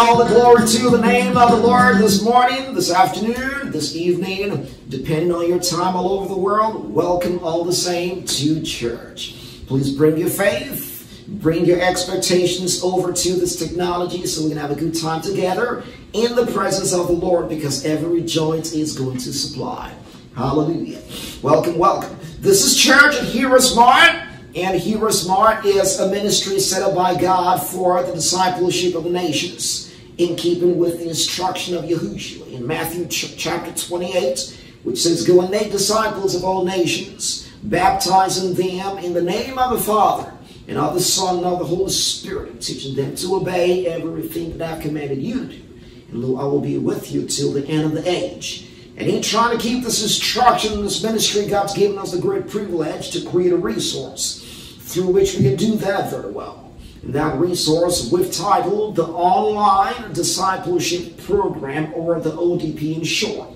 All the glory to the name of the Lord this morning, this afternoon, this evening, depending on your time all over the world. Welcome all the same to church. Please bring your faith, bring your expectations over to this technology so we can have a good time together in the presence of the Lord because every joint is going to supply. Hallelujah. Welcome, welcome. This is church at Heroes Mart. And Heroes Mart is a ministry set up by God for the discipleship of the nations in keeping with the instruction of Yahushua in Matthew ch- chapter 28, which says, Go and make disciples of all nations, baptizing them in the name of the Father and of the Son and of the Holy Spirit, teaching them to obey everything that I've commanded you to. And lo, I will be with you till the end of the age. And in trying to keep this instruction, this ministry, God's given us the great privilege to create a resource through which we can do that very well. That resource we've titled the Online Discipleship Program, or the ODP in short.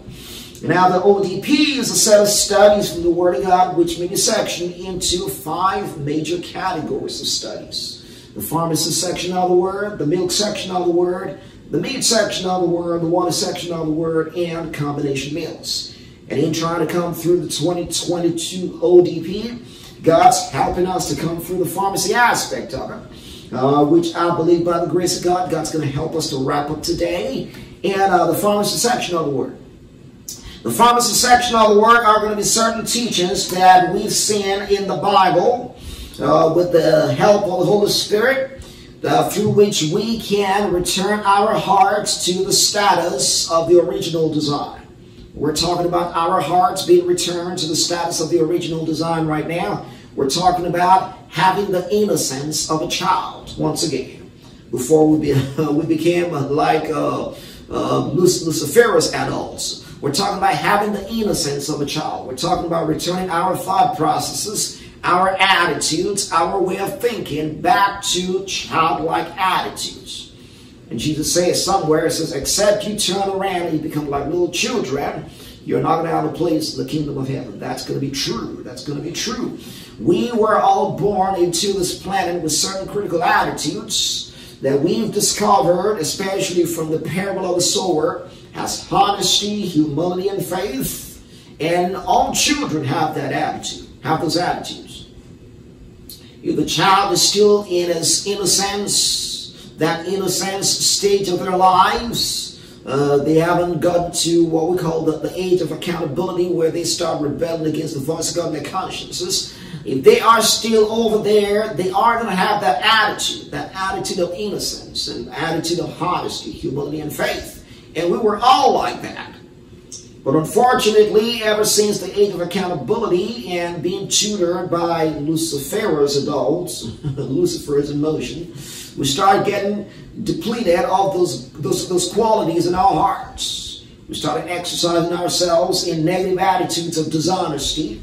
Now, the ODP is a set of studies from the Word of God which may be sectioned into five major categories of studies the pharmacy section of the Word, the milk section of the Word, the meat section of the Word, the water section of the Word, and combination meals. And in trying to come through the 2022 ODP, God's helping us to come through the pharmacy aspect of it, uh, which I believe by the grace of God, God's going to help us to wrap up today. And uh, the pharmacy section of the Word. The pharmacy section of the Word are going to be certain teachings that we've seen in the Bible uh, with the help of the Holy Spirit, uh, through which we can return our hearts to the status of the original design. We're talking about our hearts being returned to the status of the original design right now. We're talking about having the innocence of a child once again. Before we, be, we became like uh, uh, Luciferous adults. We're talking about having the innocence of a child. We're talking about returning our thought processes, our attitudes, our way of thinking back to childlike attitudes. And Jesus says somewhere, it says, except you turn around and you become like little children, you're not going to have a place in the kingdom of heaven. That's going to be true. That's going to be true. We were all born into this planet with certain critical attitudes that we've discovered, especially from the parable of the sower, has honesty, humility, and faith. And all children have that attitude, have those attitudes. If the child is still in his innocence, that innocence stage of their lives, uh, they haven't gotten to what we call the, the age of accountability where they start rebelling against the voice of God in their consciences. If they are still over there, they are going to have that attitude, that attitude of innocence and attitude of honesty, humility, and faith. And we were all like that. But unfortunately, ever since the age of accountability and being tutored by Lucifer's adults, Lucifer's emotion, we start getting depleted of those, those, those qualities in our hearts. We started exercising ourselves in negative attitudes of dishonesty,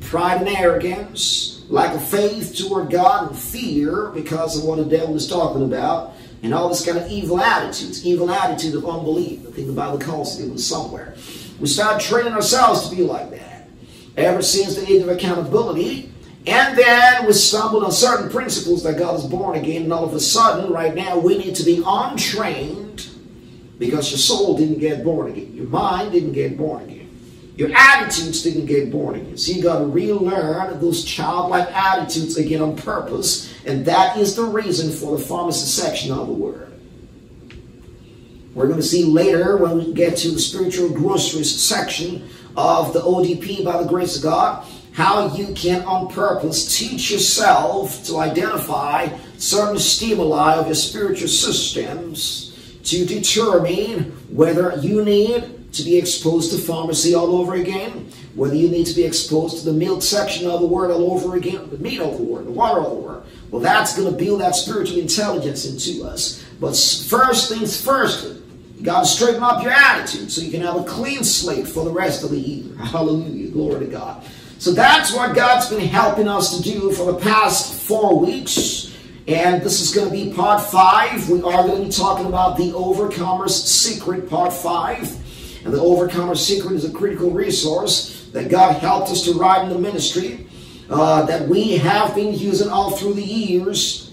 pride and arrogance, lack of faith toward God, and fear because of what the devil is talking about, and all this kind of evil attitudes, evil attitude of unbelief. I think the Bible calls it it was somewhere. We start training ourselves to be like that. Ever since the age of accountability, and then we stumbled on certain principles that God is born again, and all of a sudden, right now, we need to be untrained because your soul didn't get born again. Your mind didn't get born again. Your attitudes didn't get born again. So you got to relearn those childlike attitudes again on purpose, and that is the reason for the pharmacy section of the word. We're going to see later when we get to the spiritual groceries section of the ODP by the grace of God how you can on purpose teach yourself to identify certain stimuli of your spiritual systems to determine whether you need to be exposed to pharmacy all over again, whether you need to be exposed to the milk section of the word all over again, the meat of the word, the water the word. Well, that's going to build that spiritual intelligence into us. But first things first, you got to straighten up your attitude so you can have a clean slate for the rest of the year. Hallelujah. Glory to God. So that's what God's been helping us to do for the past four weeks. And this is going to be part five. We are going to be talking about the Overcomer's Secret, part five. And the Overcomer's Secret is a critical resource that God helped us to write in the ministry uh, that we have been using all through the years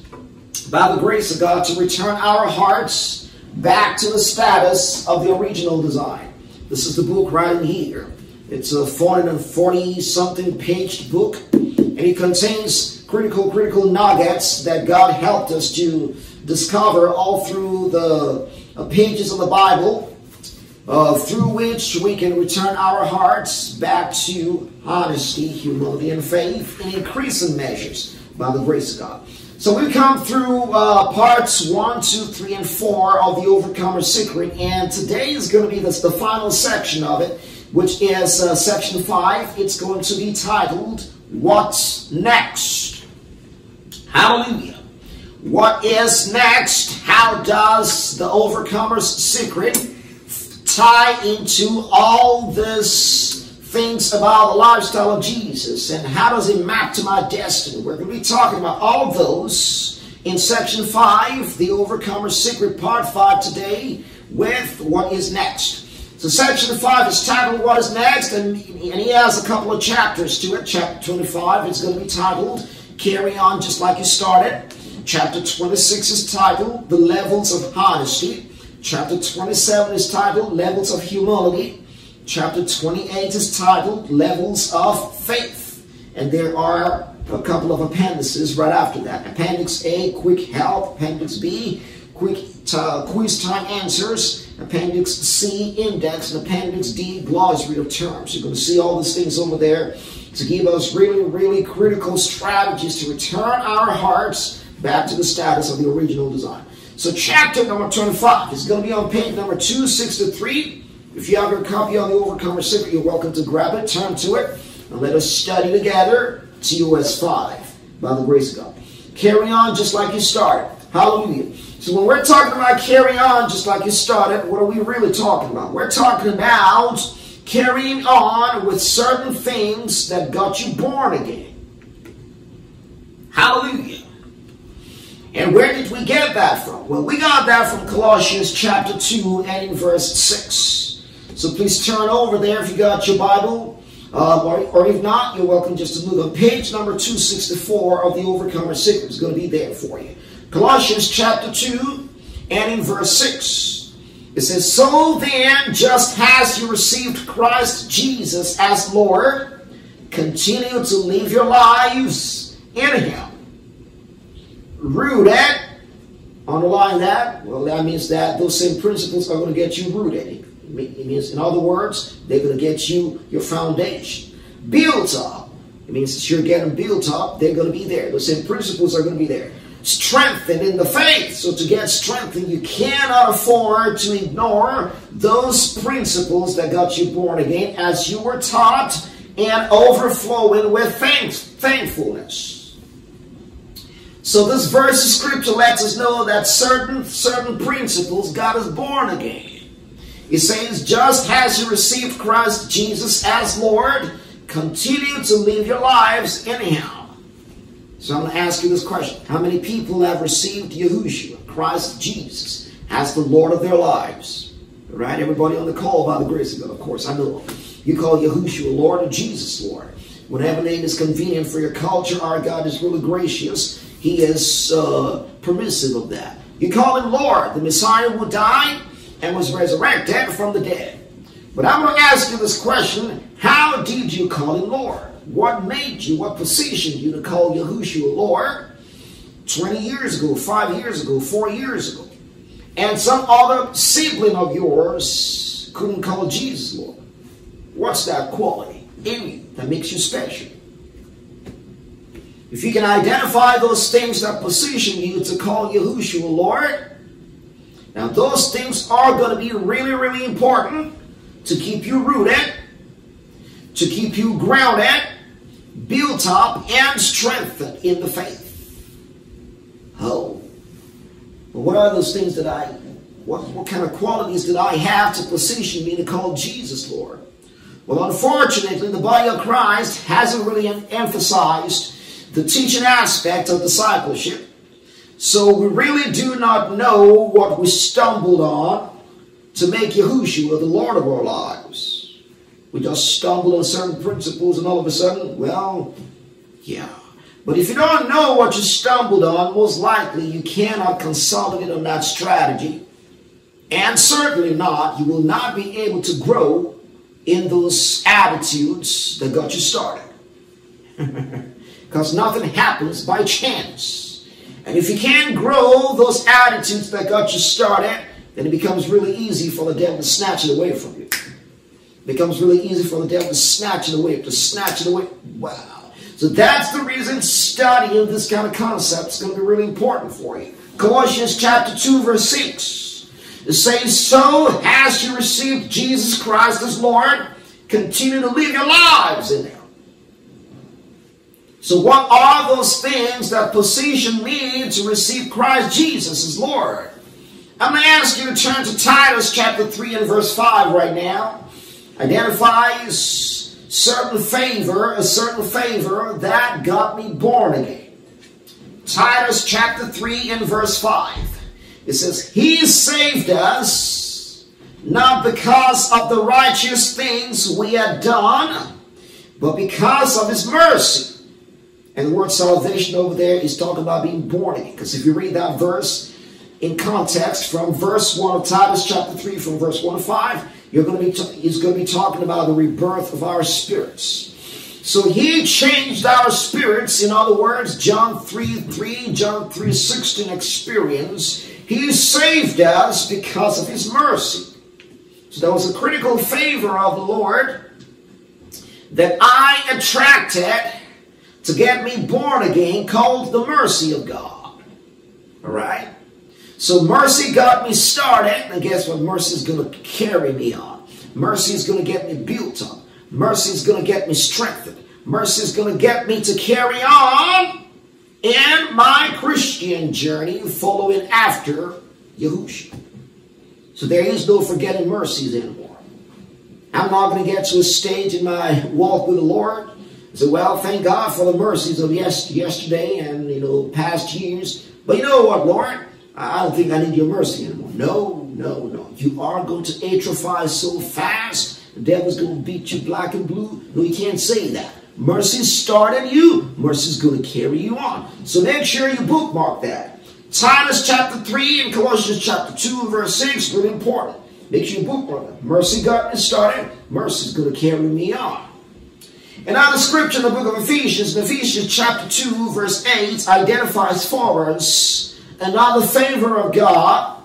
by the grace of God, to return our hearts back to the status of the original design. This is the book right in here. It's a 440 something page book, and it contains critical, critical nuggets that God helped us to discover all through the uh, pages of the Bible, uh, through which we can return our hearts back to honesty, humility, and faith in increasing measures by the grace of God. So we've come through uh, parts one, two, three, and four of the Overcomer's Secret, and today is going to be the final section of it, which is uh, section five. It's going to be titled "What's Next." Hallelujah. What is next? How does the Overcomer's Secret tie into all this things about the lifestyle of Jesus and how does it map to my destiny. We're going to be talking about all those in section 5, the Overcomer's Secret, part 5 today, with what is next. So section 5 is titled What is Next, and, and he has a couple of chapters to it. Chapter 25 is going to be titled Carry On Just Like You Started. Chapter 26 is titled The Levels of Honesty. Chapter 27 is titled Levels of Humility. Chapter 28 is titled Levels of Faith. And there are a couple of appendices right after that. Appendix A, Quick Help. Appendix B, Quick uh, Quiz Time Answers. Appendix C, Index. And Appendix D, Glossary of Terms. You're going to see all these things over there to give us really, really critical strategies to return our hearts back to the status of the original design. So chapter number 25 is going to be on page number 263. If you have your copy on the Overcomer Secret, you're welcome to grab it, turn to it, and let us study together TOS 5 by the grace of God. Carry on just like you started. Hallelujah. So when we're talking about carry on just like you started, what are we really talking about? We're talking about carrying on with certain things that got you born again. Hallelujah. And where did we get that from? Well, we got that from Colossians chapter 2 and in verse 6. So please turn over there if you got your Bible. Um, or, or, if not, you're welcome just to look on page number 264 of the Overcomer Secret. It's going to be there for you. Colossians chapter 2 and in verse 6. It says, So then, just as you received Christ Jesus as Lord, continue to live your lives in Him. Rooted, underline that, well, that means that those same principles are going to get you rooted. It means, in other words, they're going to get you your foundation built up. It means that you're getting built up. They're going to be there. Those same principles are going to be there. Strengthened in the faith. So to get strengthened, you cannot afford to ignore those principles that got you born again as you were taught and overflowing with thanks, thankfulness. So this verse of scripture lets us know that certain certain principles got us born again. It says, just as you received Christ Jesus as Lord, continue to live your lives Him. So I'm going to ask you this question. How many people have received Yahushua, Christ Jesus, as the Lord of their lives? Right? Everybody on the call by the grace of God, of course, I know. You call Yahushua Lord or Jesus Lord. Whatever name is convenient for your culture, our God is really gracious. He is uh, permissive of that. You call him Lord. The Messiah will die and was resurrected from the dead. But I'm going to ask you this question How did you call him Lord? What made you, what positioned you to call Yahushua Lord 20 years ago, 5 years ago, 4 years ago? And some other sibling of yours couldn't call Jesus Lord. What's that quality in you that makes you special? If you can identify those things that position you to call Yahushua Lord, now, those things are going to be really, really important to keep you rooted, to keep you grounded, built up, and strengthened in the faith. Oh. But what are those things that I, what, what kind of qualities did I have to position me to call Jesus Lord? Well, unfortunately, the body of Christ hasn't really emphasized the teaching aspect of discipleship. So we really do not know what we stumbled on to make Yahushua the Lord of our lives. We just stumble on certain principles and all of a sudden, well, yeah. But if you don't know what you stumbled on, most likely you cannot consolidate on that strategy. And certainly not, you will not be able to grow in those attitudes that got you started. Because nothing happens by chance. And if you can't grow those attitudes that got you started, then it becomes really easy for the devil to snatch it away from you. Becomes really easy for the devil to snatch it away, to snatch it away. Wow. So that's the reason studying this kind of concept is going to be really important for you. Colossians chapter 2 verse 6. It says, So has you received Jesus Christ as Lord, continue to live your lives in Him. So what are those things that position me to receive Christ Jesus as Lord? I'm going to ask you to turn to Titus chapter 3 and verse 5 right now. Identifies certain favor, a certain favor that got me born again. Titus chapter 3 and verse 5. It says, He saved us not because of the righteous things we had done, but because of His mercy. And the word salvation over there is talking about being born again. Because if you read that verse in context from verse 1 of Titus chapter 3, from verse 1 to 5, you're going to be he's going to be talking about the rebirth of our spirits. So he changed our spirits. In other words, John 3 3, John 3 16 experience. He saved us because of his mercy. So that was a critical favor of the Lord that I attracted to get me born again called the mercy of God. All right? So mercy got me started, and guess what? Mercy is going to carry me on. Mercy is going to get me built up. Mercy is going to get me strengthened. Mercy is going to get me to carry on in my Christian journey following after Yahushua. So there is no forgetting mercies anymore. I'm not going to get to a stage in my walk with the Lord. So, well, thank God for the mercies of yesterday and, you know, past years. But you know what, Lord? I don't think I need your mercy anymore. No, no, no. You are going to atrophy so fast, the devil's going to beat you black and blue. No, you can't say that. Mercy started you. Mercy's going to carry you on. So make sure you bookmark that. Titus chapter 3 and Colossians chapter 2 verse 6, really important. Make sure you bookmark that. Mercy got me started. Mercy's going to carry me on. And now the scripture in the book of Ephesians, in Ephesians chapter 2 verse 8, identifies for us another favor of God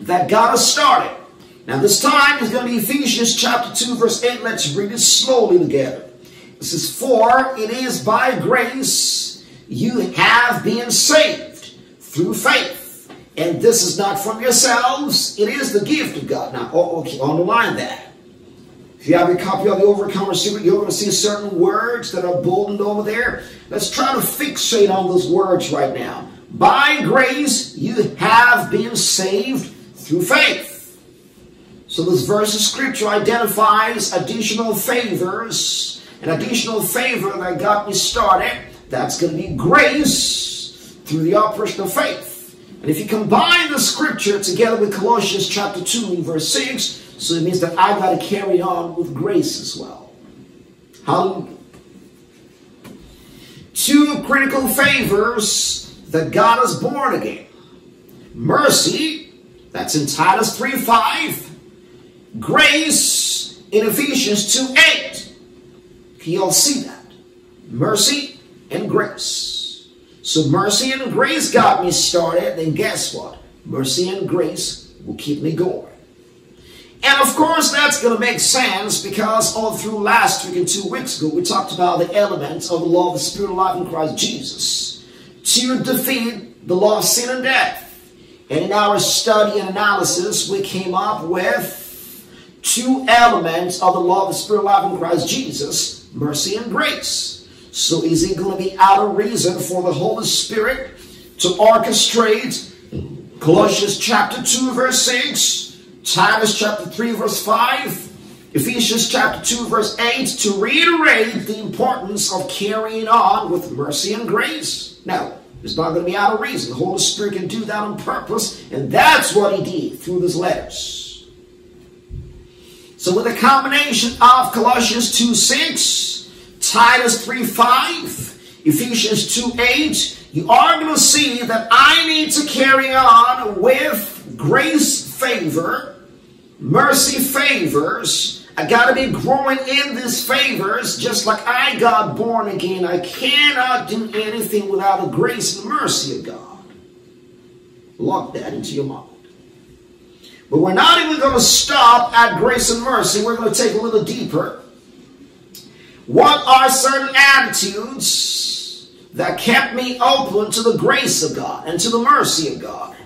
that got us started. Now this time is going to be Ephesians chapter 2 verse 8. Let's read it slowly together. It says, For it is by grace you have been saved through faith. And this is not from yourselves. It is the gift of God. Now, oh, okay, underline that. If you have a copy of the Overcomer Secret, you're going to see certain words that are boldened over there. Let's try to fixate on those words right now. By grace you have been saved through faith. So this verse of scripture identifies additional favors, an additional favor that got me started. That's going to be grace through the operation of faith. And if you combine the scripture together with Colossians chapter 2 verse 6, so it means that I got to carry on with grace as well. Hallelujah. Two critical favors that God is born again. Mercy, that's in Titus 3 5. Grace in Ephesians 2 8. Can you all see that? Mercy and grace. So mercy and grace got me started, then guess what? Mercy and grace will keep me going. And of course, that's going to make sense because all through last week and two weeks ago, we talked about the elements of the law of the Spirit of life in Christ Jesus to defeat the law of sin and death. And in our study and analysis, we came up with two elements of the law of the Spirit of life in Christ Jesus mercy and grace. So, is it going to be out of reason for the Holy Spirit to orchestrate Colossians chapter 2, verse 6, Titus chapter 3, verse 5, Ephesians chapter 2, verse 8, to reiterate the importance of carrying on with mercy and grace? No. It's not going to be out of reason. The Holy Spirit can do that on purpose, and that's what he did through his letters. So with a combination of Colossians 2 6, Titus 3 5, Ephesians 2 8, you are going to see that I need to carry on with grace favor, mercy favors. I got to be growing in these favors just like I got born again. I cannot do anything without the grace and mercy of God. Lock that into your mind. But we're not even going to stop at grace and mercy. We're going to take a little deeper. What are certain attitudes that kept me open to the grace of God and to the mercy of God?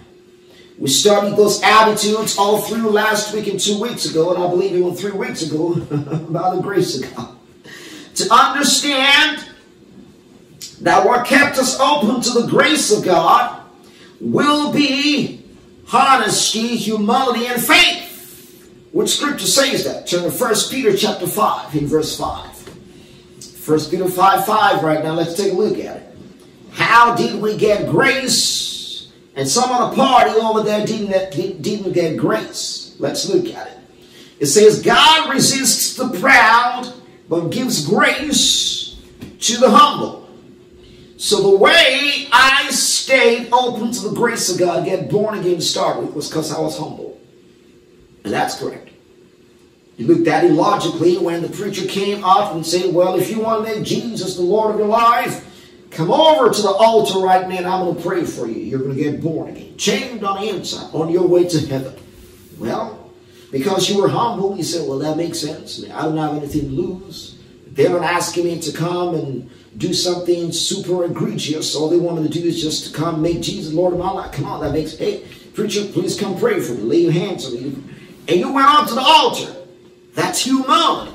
We studied those attitudes all through last week and two weeks ago, and I believe even three weeks ago about the grace of God. To understand that what kept us open to the grace of God will be honesty, humility, and faith. Which scripture says that? Turn to 1 Peter chapter 5 in verse 5. 1 Peter 5 5 right now. Let's take a look at it. How did we get grace? And some on the party over there didn't, didn't get grace. Let's look at it. It says, God resists the proud, but gives grace to the humble. So the way I stayed open to the grace of God, get born again to start with, was because I was humble. And that's correct. You looked at it logically when the preacher came up and said, Well, if you want to make Jesus the Lord of your life, come over to the altar right now and I'm going to pray for you. You're going to get born again. Chained on the inside, on your way to heaven. Well, because you were humble, you said, Well, that makes sense. I don't have anything to lose. They're not asking me to come and do something super egregious. All they wanted to do is just to come make Jesus Lord of my life. Come on, that makes, hey, preacher, please come pray for me. Lay your hands on me. And you went up to the altar. That's humility.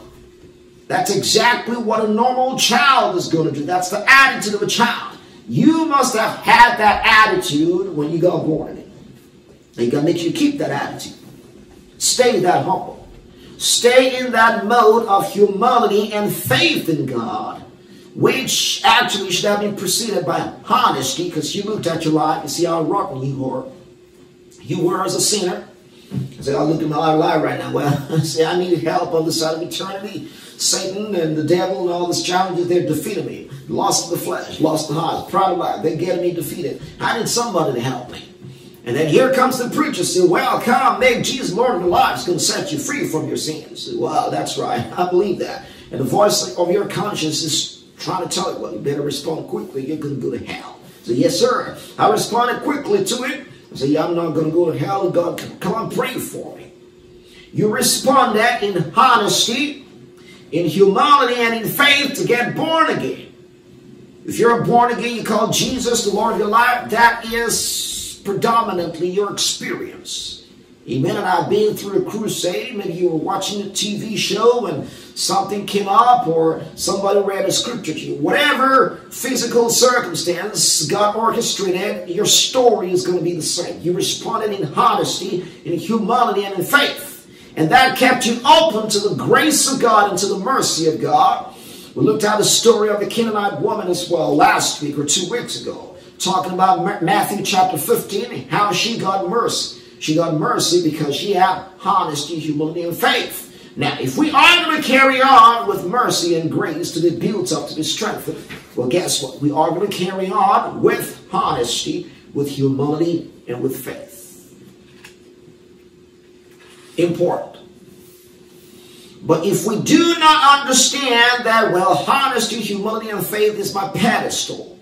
That's exactly what a normal child is going to do. That's the attitude of a child. You must have had that attitude when you got born. You got to make you keep that attitude. Stay that humble. Stay in that mode of humility and faith in God, which actually should have been preceded by honesty, because you looked at your life, and see how rotten you were. You were as a sinner. I said, I look at my life right now. Well, I say, I need help on the side of eternity. Satan and the devil and all these challenges, they're defeating me. Lost the flesh, lost the heart, pride of life. They're getting me defeated. I need somebody to help me. And then here comes the preacher saying, well, come, make Jesus Lord of your life. It's going to set you free from your sins. Wow, that's right. I believe that. And the voice of your conscience is trying to tell you, well, you better respond quickly. You're going to go to hell. So, yes, sir. I responded quickly to it. I said, yeah, I'm not going to go to hell. God, come on, pray for me. You respond that in honesty, in humility, and in faith to get born again. If you're born again, you call Jesus the Lord of your life, that is predominantly your experience. Amen. And I've been through a crusade. Maybe you were watching a TV show and something came up, or somebody read a scripture to you. Whatever physical circumstance God orchestrated, your story is going to be the same. You responded in honesty, in humility, and in faith. And that kept you open to the grace of God and to the mercy of God. We looked at the story of the Canaanite woman as well last week or two weeks ago, talking about Matthew chapter 15, how she got mercy. She got mercy because she had honesty, humility, and faith. Now, if we are going to carry on with mercy and grace to be built up, to be strengthened, well, guess what? We are going to carry on with honesty, with humility, and with faith. Important. But if we do not understand that, well, honesty, humility, and faith is my pedestal,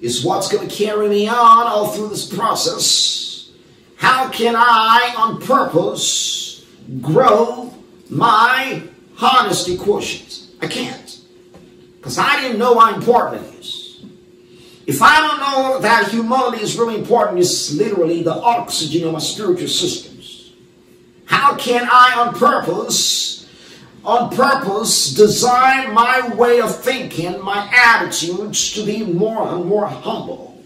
is what's going to carry me on all through this process, how can I, on purpose, grow my honesty quotient? I can't. Because I didn't know how important it is. If I don't know that humility is really important, it's literally the oxygen of my spiritual systems. How can I, on purpose, on purpose, design my way of thinking, my attitudes to be more and more humble?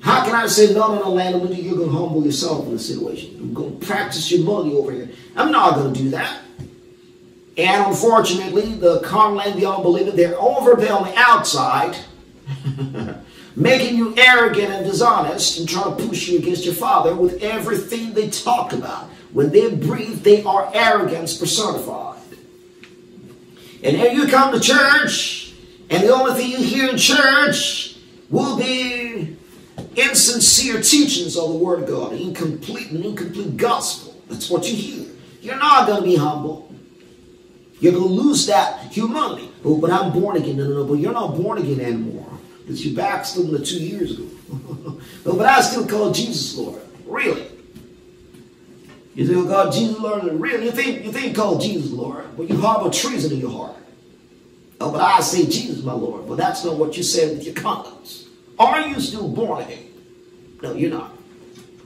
How can I say, no, no, no, Landon, you're going to humble yourself in the situation. You're going to practice humility over here. I'm not going to do that. And unfortunately, the carnal and the unbeliever, they're over there on the outside, making you arrogant and dishonest and trying to push you against your father with everything they talk about. When they breathe, they are arrogance personified. And here you come to church, And the only thing you hear in church will be insincere teachings of the Word of God, incomplete and incomplete gospel. That's what you hear. You're not going to be humble. You're going to lose that humility. Oh, but I'm born again. No, no, no, but you're not born again anymore. Because you backslid the two years ago. no, but I still call Jesus Lord. Really? You still God, Jesus Lord? Really? You think you think you call Jesus Lord, but you harbor treason in your heart. Oh, but I say Jesus, my Lord. But that's not what you said with your conduct. Are you still born again? No, you're not.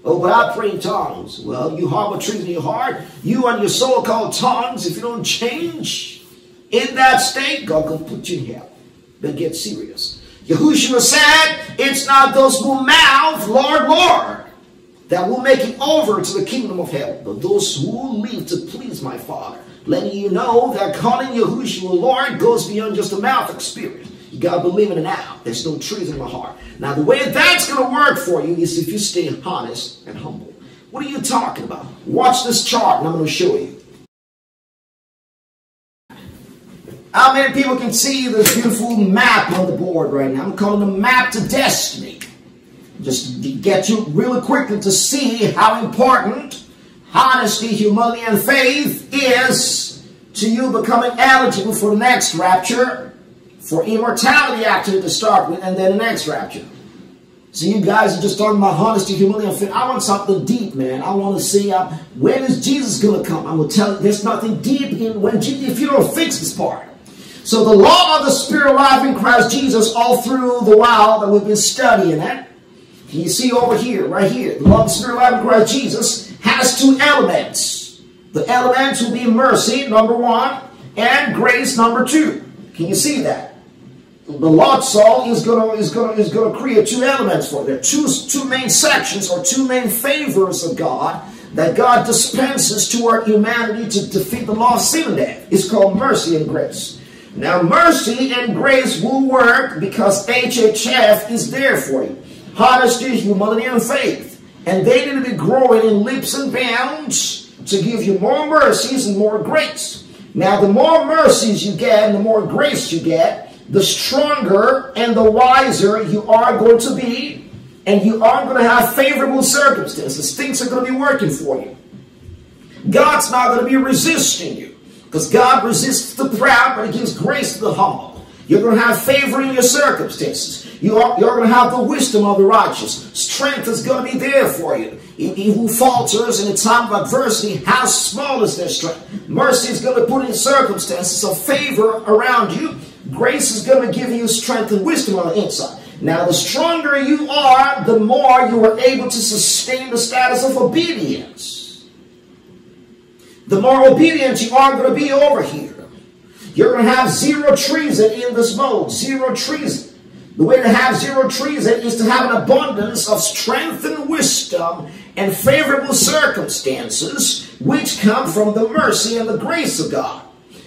Oh, but I pray in tongues. Well, you harbor treason in your heart. You and your so-called tongues, if you don't change in that state, God will put you in hell. But get serious. Yahushua said, it's not those who mouth, Lord, Lord, that will make it over to the kingdom of heaven, but those who live to please my Father. Letting you know that calling Yahushua Lord goes beyond just a mouth experience. You got to believe in it now. There's no truth in my heart. Now, the way that's to work for you is if you stay honest and humble. What are you talking about? Watch this chart and I'm to show you. How many people can see this beautiful map on the board right now? I'm calling the map to destiny. Just to get you really quickly to see how important honesty, humility, and faith is to you becoming eligible for the next rapture for immortality actually to start with, and then the next rapture. So you guys are just talking about honesty, humility, and faith. I want something deep, man. I want to see uh, when is Jesus going to come. I'm going to tell you, there's nothing deep in when Jesus, if you don't fix this part. So the law of the Spirit life in Christ Jesus all through the while that we've been studying it. Can you see over here, right here? The love Spirit life of Christ Jesus has two elements. The elements will be mercy, number one, and grace, number two. Can you see that? the Lot Saul is gonna is gonna is gonna create two elements for there. Two two main sections or two main favors of God that God dispenses to our humanity to defeat the law of sin and death. It's called mercy and grace. Now mercy and grace will work because HHF is there for you. Honesty, humility, and faith. And they need to be growing in leaps and bounds to give you more mercies and more grace. Now the more mercies you get and the more grace you get, the stronger and the wiser you are going to be, and you are going to have favorable circumstances. Things are going to be working for you. God's not going to be resisting you because God resists the proud, but He gives grace to the humble. You're going to have favor in your circumstances. You are, you're going to have the wisdom of the righteous. Strength is going to be there for you. He who falters in a time of adversity, how small is their strength? Mercy is going to put in circumstances of favor around you Grace is going to give you strength and wisdom on the inside. Now, the stronger you are, the more you are able to sustain the status of obedience. The more obedient you are going to be over here. You're going to have zero treason in this mode. Zero treason. The way to have zero treason is to have an abundance of strength and wisdom and favorable circumstances which come from the mercy and the grace of God.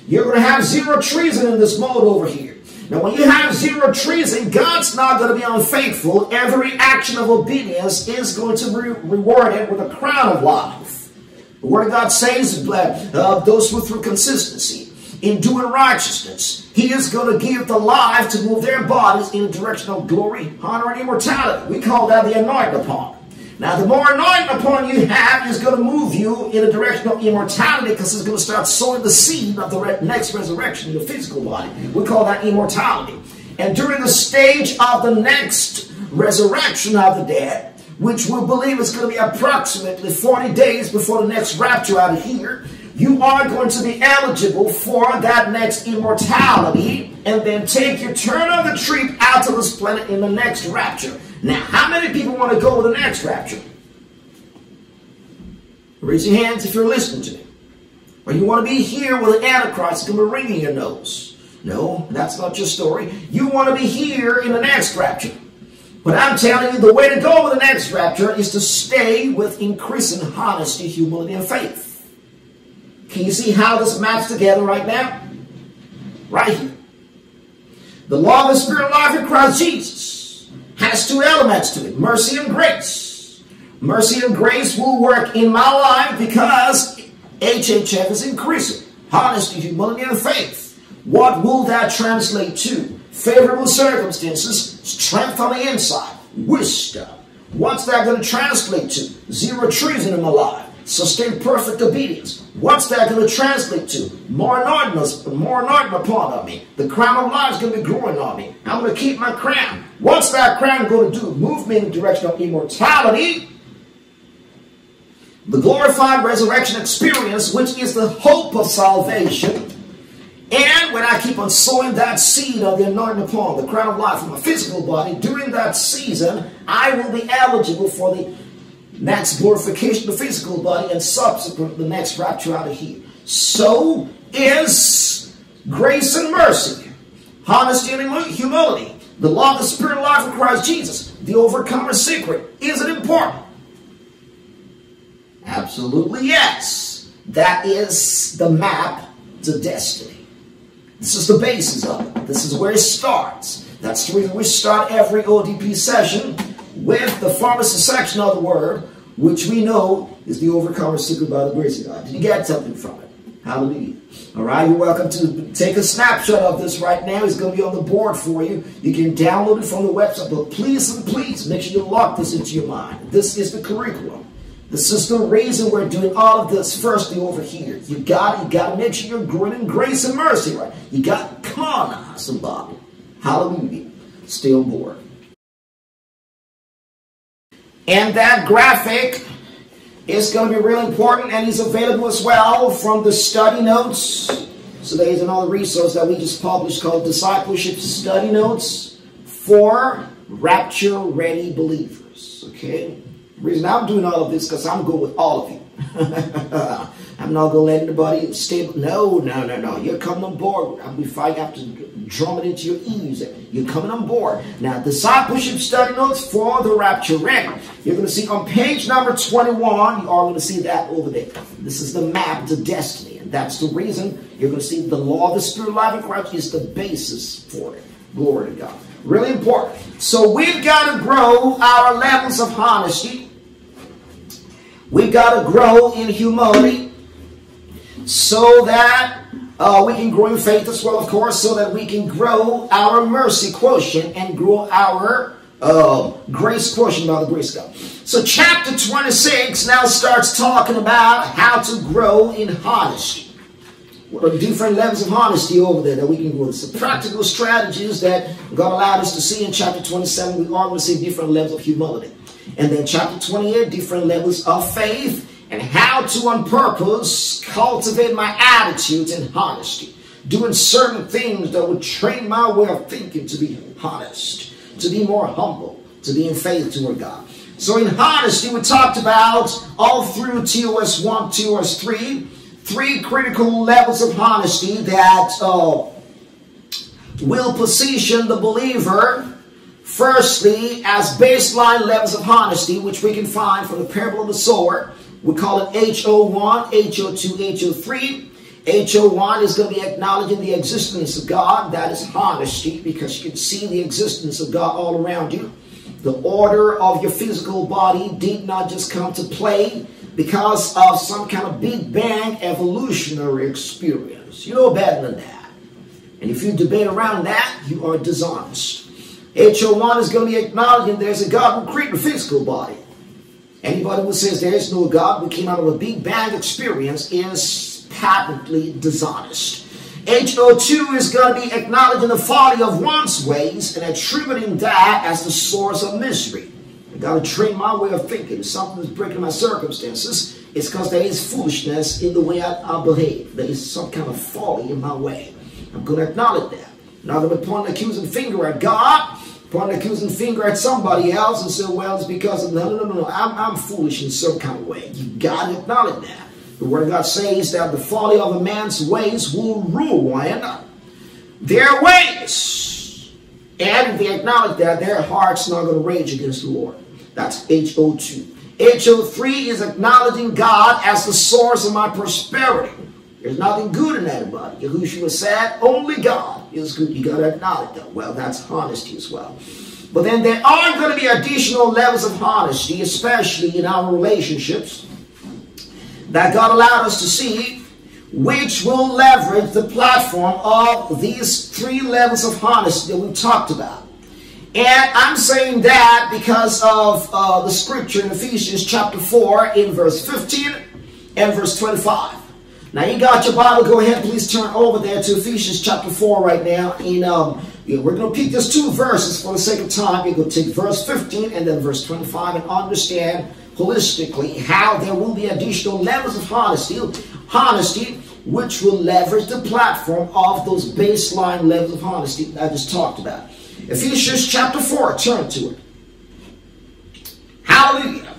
You're going to have zero treason in this mode over here. Now, when you have zero treason, God's not going to be unfaithful. Every action of obedience is going to be rewarded with a crown of life. The Word of God says, uh, those who through consistency in doing righteousness, He is going to give the life to move their bodies in a direction of glory, honor, and immortality. We call that the anointing upon. Now, the more anointing upon you have is going to move you in a direction of immortality because it's going to start sowing the seed of the next resurrection in your physical body. We call that immortality. And during the stage of the next resurrection of the dead, which we believe is going to be approximately 40 days before the next rapture out of here, you are going to be eligible for that next immortality and then take your turn on the trip out to this planet in the next rapture. Now, how many people want to go to the next rapture? Raise your hands if you're listening to me. Or you want to be here with the Antichrist going to be ringing your nose. No, that's not your story. You want to be here in the next rapture. But I'm telling you, the way to go with the next rapture is to stay with increasing honesty, humility, and faith. Can you see how this maps together right now? Right here. The law of the Spirit of life in Christ Jesus has two elements to it mercy and grace. Mercy and grace will work in my life because HHF is increasing. Honesty, humility, and faith. What will that translate to? favorable circumstances, strength on the inside, wisdom. What's that going to translate to? Zero treason in my life. Sustain perfect obedience. What's that going to translate to? More anointing, more anointing upon me. The crown of life is going to be growing on me. I'm going to keep my crown. What's that crown going to do? Move me in the direction of immortality. The glorified resurrection experience, which is the hope of salvation. And when I keep on sowing that seed of the anointing upon the crown of life in my physical body, during that season, I will be eligible for the next glorification of the physical body and subsequent the next rapture out of here. So is grace and mercy, honesty and humility, the law of the spirit of life of Christ Jesus, the overcomer's secret. Is it important? Absolutely yes. That is the map to destiny. This is the basis of it. This is where it starts. That's the reason we start every ODP session with the pharmacy section of the word, which we know is the overcomer secret by the grace of God. Did you get something from it? Hallelujah. All right, you're welcome to take a snapshot of this right now. It's going to be on the board for you. You can download it from the website, but please and please make sure you lock this into your mind. This is the curriculum. This is the reason we're doing all of this firstly over here. You got you got to make sure you're growing in grace and mercy, right? You got come on somebody. Hallelujah. Stay on board. And that graphic is going to be really important and is available as well from the study notes. So there's another resource that we just published called Discipleship Study Notes for Rapture Ready Believers. Okay? The reason I'm doing all of this because I'm good with all of you. I'm not going to let anybody stay. No, no, no, no. You're coming on board. If I have to drum it into your ears, you're coming on board. Now, discipleship study notes for the rapture ready. You're going to see on page number 21, you are going to see that over there. This is the map to destiny. And that's the reason you're going to see the law of the Spirit of life in Christ is the basis for it. Glory to God. Really important. So we've got to grow our levels of honesty. We've got to grow in humility so that uh, we can grow in faith as well, of course, so that we can grow our mercy quotient and grow our uh, grace quotient by the grace God. So, chapter 26 now starts talking about how to grow in honesty. What are different levels of honesty over there that we can grow? Some practical strategies that God allowed us to see in chapter 27. We going to see different levels of humility. And then chapter 28, different levels of faith and how to on purpose cultivate my attitudes in honesty. Doing certain things that would train my way of thinking to be honest, to be more humble, to be in faith toward God. So in honesty, we talked about all through TOS 1, TOS 3, three critical levels of honesty that uh, will position the believer Firstly, as baseline levels of honesty, which we can find from the parable of the sower, we call it HO1, HO2, HO3. HO1 is going to be acknowledging the existence of God. That is honesty because you can see the existence of God all around you. The order of your physical body did not just come to play because of some kind of Big Bang evolutionary experience. You know better than that. And if you debate around that, you are dishonest. HO1 is going to be acknowledging there's a God who created a physical body. Anybody who says there is no God who came out of a Big Bang experience is patently dishonest. HO2 is going to be acknowledging the folly of one's ways and attributing that as the source of misery. I got to train my way of thinking. If something is breaking my circumstances, it's because there is foolishness in the way I, I behave. There is some kind of folly in my way. I'm going to acknowledge that. Not going to point an accusing finger at God point an accusing finger at somebody else and say, well, it's because of, no, no, no, no, I'm, I'm foolish in some kind of way. You got to acknowledge that. The Word of God says that the folly of a man's ways will ruin their ways. And they acknowledge that, their heart's not going to rage against the Lord. That's HO2. HO3 is acknowledging God as the source of my prosperity. There's nothing good in anybody. Yahushua said, only God is good. You got to acknowledge that. Well, that's honesty as well. But then there are going to be additional levels of honesty, especially in our relationships, that God allowed us to see, which will leverage the platform of these three levels of honesty that we talked about. And I'm saying that because of uh, the scripture in Ephesians chapter 4 in verse 15 and verse 25. Now you got your Bible, go ahead, please turn over there to Ephesians chapter 4 right now. And um, yeah, we're going to pick just two verses for the sake of time. You're going to take verse 15 and then verse 25 and understand holistically how there will be additional levels of honesty, honesty which will leverage the platform of those baseline levels of honesty I just talked about. Ephesians chapter 4, turn to it. Hallelujah.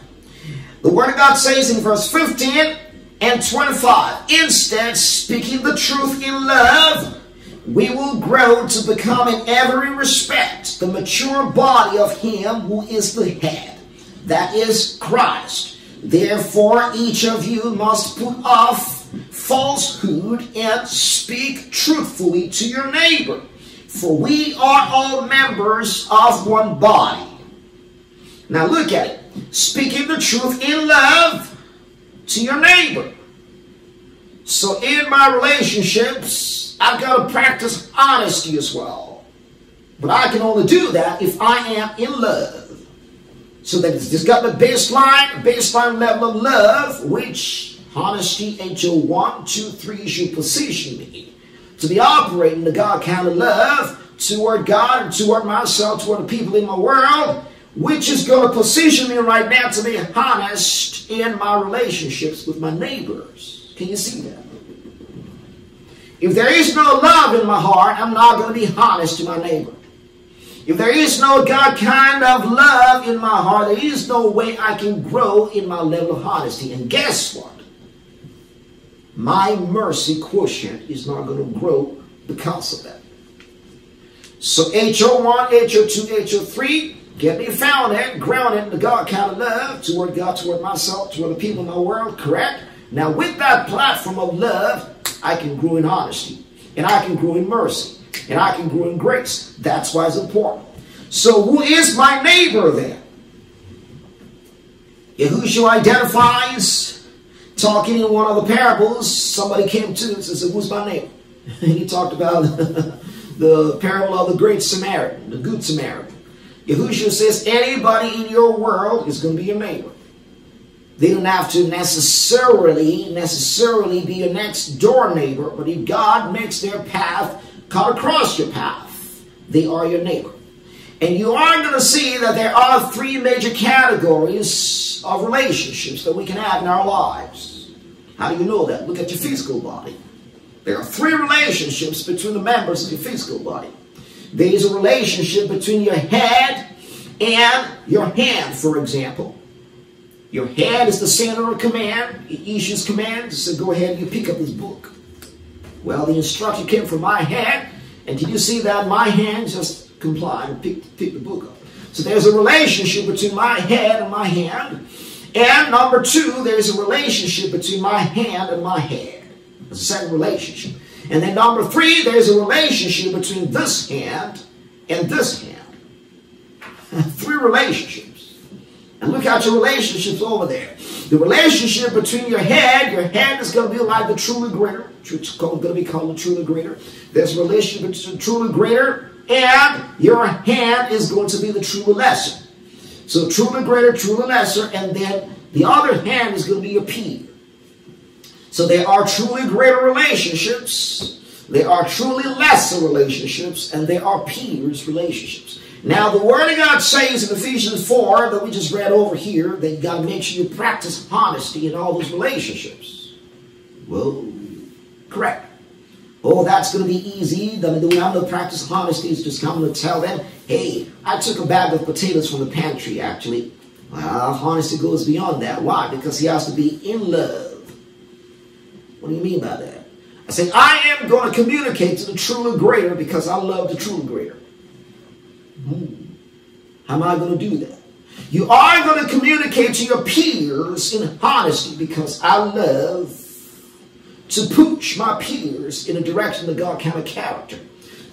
The Word of God says in verse 15 and 25, instead, speaking the truth in love, we will grow to become in every respect the mature body of Him who is the head, that is Christ. Therefore, each of you must put off falsehood and speak truthfully to your neighbor for we are all members of one body. Now look at it. Speaking the truth in love to your neighbor. So in my relationships, I've got to practice honesty as well. But I can only do that if I am in love. So that it's got the baseline, baseline level of love, which honesty, H-O-1, 2, 3 should position me to be operating the God kind of love toward God toward myself, toward the people in my world, which is going to position me right now to be honest in my relationships with my neighbors. Can you see that? If there is no love in my heart, I'm not going to be honest to my neighbor. If there is no God kind of love in my heart, there is no way I can grow in my level of honesty. And guess what? my mercy quotient is not going to grow because of that. So HO1, HO2, HO3, get me found at, grounded in the God kind of love toward God, toward myself, toward the people in my world, correct? Now with that platform of love, I can grow in honesty, and I can grow in mercy, and I can grow in grace. That's why it's important. So who is my neighbor then? Yahushua identifies talking in one of the parables, somebody came to him and said, Who's my neighbor? And he talked about the parable of the Great Samaritan, the Good Samaritan. Yahushua says, Anybody in your world is going to be your neighbor. They don't have to necessarily, necessarily be your next door neighbor, but if God makes their path cut across your path, they are your neighbor. And you are going to see that there are three major categories of relationships that we can have in our lives. How do you know that? Look at your physical body. There are three relationships between the members of your physical body. There is a relationship between your head and your hand, for example. Your head is the center of command. It issues commands. So go ahead and you pick up this book. Well, the instruction came from my head. And did you see that my hand just complied and picked, pick the book up. So there's a relationship between my head and my hand. And number two, there's a relationship between my hand and my head. It's a second relationship. And then number three, there's a relationship between this hand and this hand. Three relationships. And look at your relationships over there. The relationship between your head, your head is going to be like the truly greater. It's going to be called the truly greater. There's a relationship between the truly greater and your hand is going to be the truly lesser. So truly greater, truly lesser, and then the other hand is going to be your peer. So there are truly greater relationships, there are truly lesser relationships, and there are peers relationships. Now the Word of God says in Ephesians 4 that we just read over here that you got to make sure you practice honesty in all those relationships. Well, correct. Oh, that's going to be easy. The, way I'm going to practice honesty is just going to tell them, hey, I took a bag of potatoes from the pantry, actually. Well, honesty goes beyond that. Why? Because he has to be in love. What do you mean by that? I say, I am going to communicate to the true and greater because I love the true and greater. Hmm. How am I going to do that? You are going to communicate to your peers in honesty because I love to push my peers in a direction of God kind of character.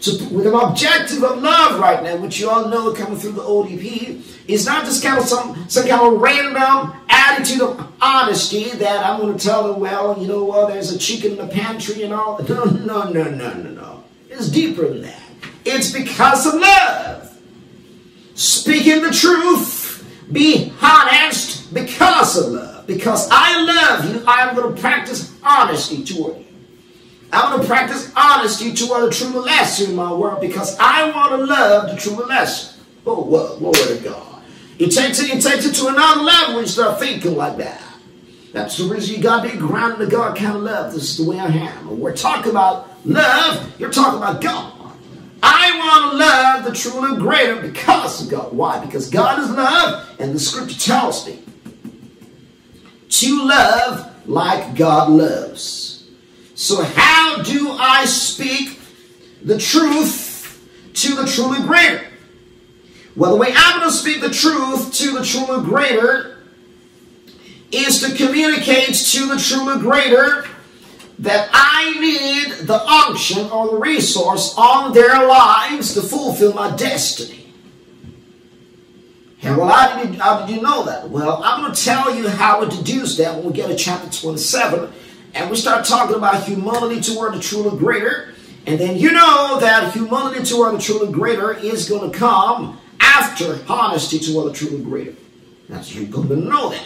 To, with an objective of love right now, which you all know coming through the ODP, is not just kind of some, some kind of random attitude of honesty that I'm going to tell them, well, you know what, there's a chicken in the pantry and all. No, no, no, no, no, no. It's deeper than that. It's because of love. Speaking the truth, be honest because of love. Because I love you, I'm going to practice honesty toward you. I'm going to practice honesty toward the true lesser in my world because I want to love the true lesser. Oh, well, glory to God. It takes it, it takes it to another level when you start thinking like that. That's the reason you got to be grounded in God kind of love. This is the way I am. When we're talking about love, you're talking about God. I want to love the truly greater because of God. Why? Because God is love, and the scripture tells me to love like God loves. So, how do I speak the truth to the truly greater? Well, the way I'm going to speak the truth to the truly greater is to communicate to the truly greater that I need the unction or the resource on their lives to fulfill my destiny. And well, how did, you, how did you know that? Well, I'm going to tell you how to deduce that when we get to chapter 27 and we start talking about humility toward the truly greater. And then you know that humility toward the truly greater is going to come after honesty toward the truly greater. That's you're going to know that.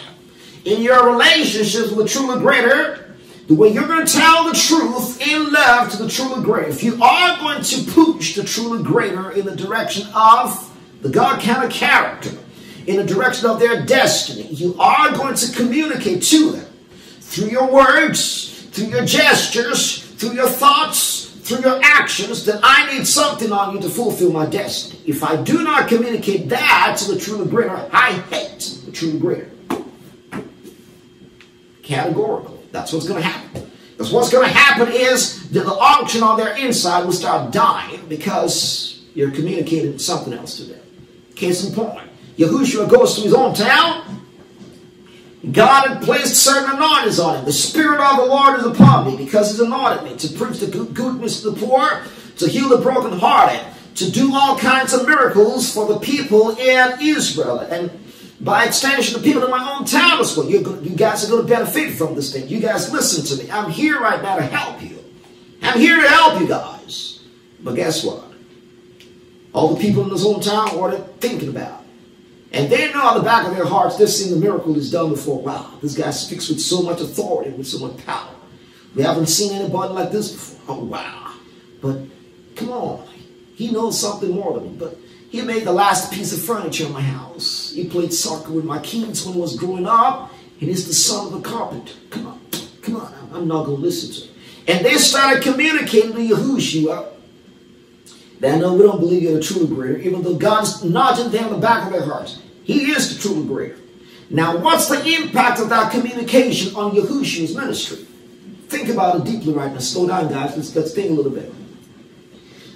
In your relationships with the truly greater, the way you're going to tell the truth in love to the truly greater, if you are going to push the truly greater in the direction of the God kind of character, in the direction of their destiny. You are going to communicate to them through your words, through your gestures, through your thoughts, through your actions that I need something on you to fulfill my destiny. If I do not communicate that to the truly greater, I hate the truly greater. Categorical. That's what's going to happen. Because what's going to happen is that the unction on their inside will start dying because you're communicating something else to them. Case in point. Yahushua goes to his own town. God had placed certain anointings on him. The Spirit of the Lord is upon me because he's anointed me to preach the goodness to the poor, to heal the brokenhearted, to do all kinds of miracles for the people in Israel. And by extension, the people in my own town as well. you you guys are going to benefit from this thing. You guys listen to me. I'm here right now to help you. I'm here to help you guys. But guess what? All the people in this whole town, are thinking about? And they know on the back of their hearts, they've seen the miracle is done before. Wow, this guy speaks with so much authority, with so much power. We haven't seen anybody like this before. Oh, wow. But come on, he knows something more than me. But he made the last piece of furniture in my house. He played soccer with my kids when I was growing up, and he's the son of a carpenter. Come on, come on, I'm not going to listen to him. And they started communicating to Yahushua they know we don't believe you're the true greater, even though God's nudging them in the back of their hearts. He is the true greater. Now, what's the impact of that communication on Yahushua's ministry? Think about it deeply right now. Slow down, guys. Let's, let's think a little bit.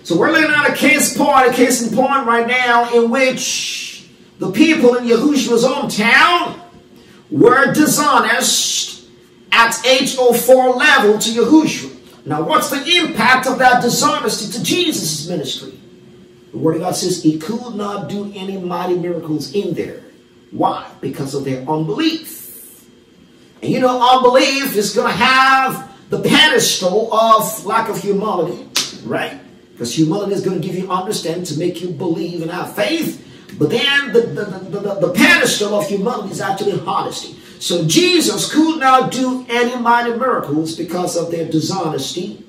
So we're looking at a case point, a case in point right now in which the people in Yahushua's hometown were dishonest at HO4 level to Yahushua. Now, what's the impact of that dishonesty to Jesus' ministry? The Word of God says he could not do any mighty miracles in there. Why? Because of their unbelief. And you know, unbelief is going to have the pedestal of lack of humility, right? Because humility is going to give you understanding to make you believe and have faith. But then the, the, the, the, the pedestal of humility is actually honesty. So Jesus could not do any mighty miracles because of their dishonesty,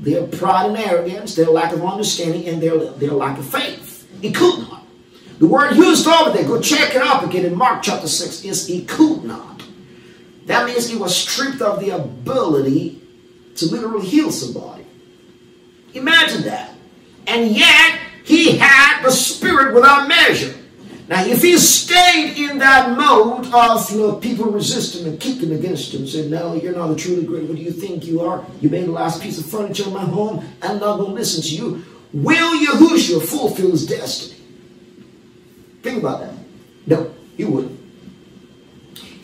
their pride and arrogance, their lack of understanding, and their, their lack of faith. He could not. The word used over there, go check it out again in Mark chapter 6, is he could not. That means he was stripped of the ability to literally heal somebody. Imagine that. And yet, he had the spirit without measure. Now, if he stayed in that mode of you know, people resisting and kicking against him, saying, No, you're not a truly great, what do you think you are? You made the last piece of furniture in my home, and I'm not going to listen to you. Will Yahushua fulfill his destiny? Think about that. No, he wouldn't.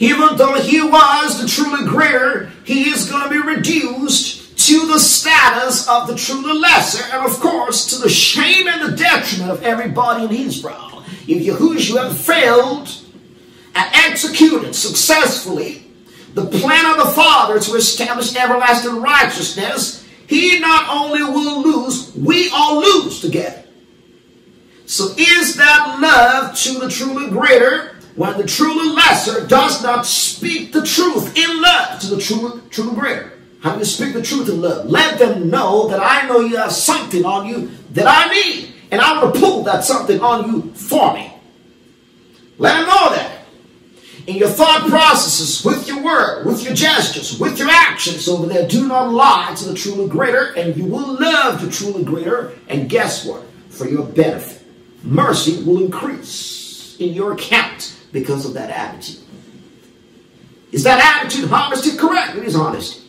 Even though he was the truly greater, he is going to be reduced to the status of the truly lesser, and of course, to the shame and the detriment of everybody in Israel if Yahushua failed executing conducted successfully the plan of the Father to establish everlasting righteousness, he not only will lose, we all lose together. So is that love to the truly greater when the truly lesser does not speak the truth in love to the truly, truly greater? How do you speak the truth in love? Let them know that I know you have something on you that I need, and I'm going to pull that something on you for me. Let them know that. In your thought processes, with your word, with your gestures, with your actions over there, do not lie to the truly greater, and you will love the truly greater. And guess what? For your benefit, mercy will increase in your account because of that attitude. Is that attitude honesty correct? It is honesty.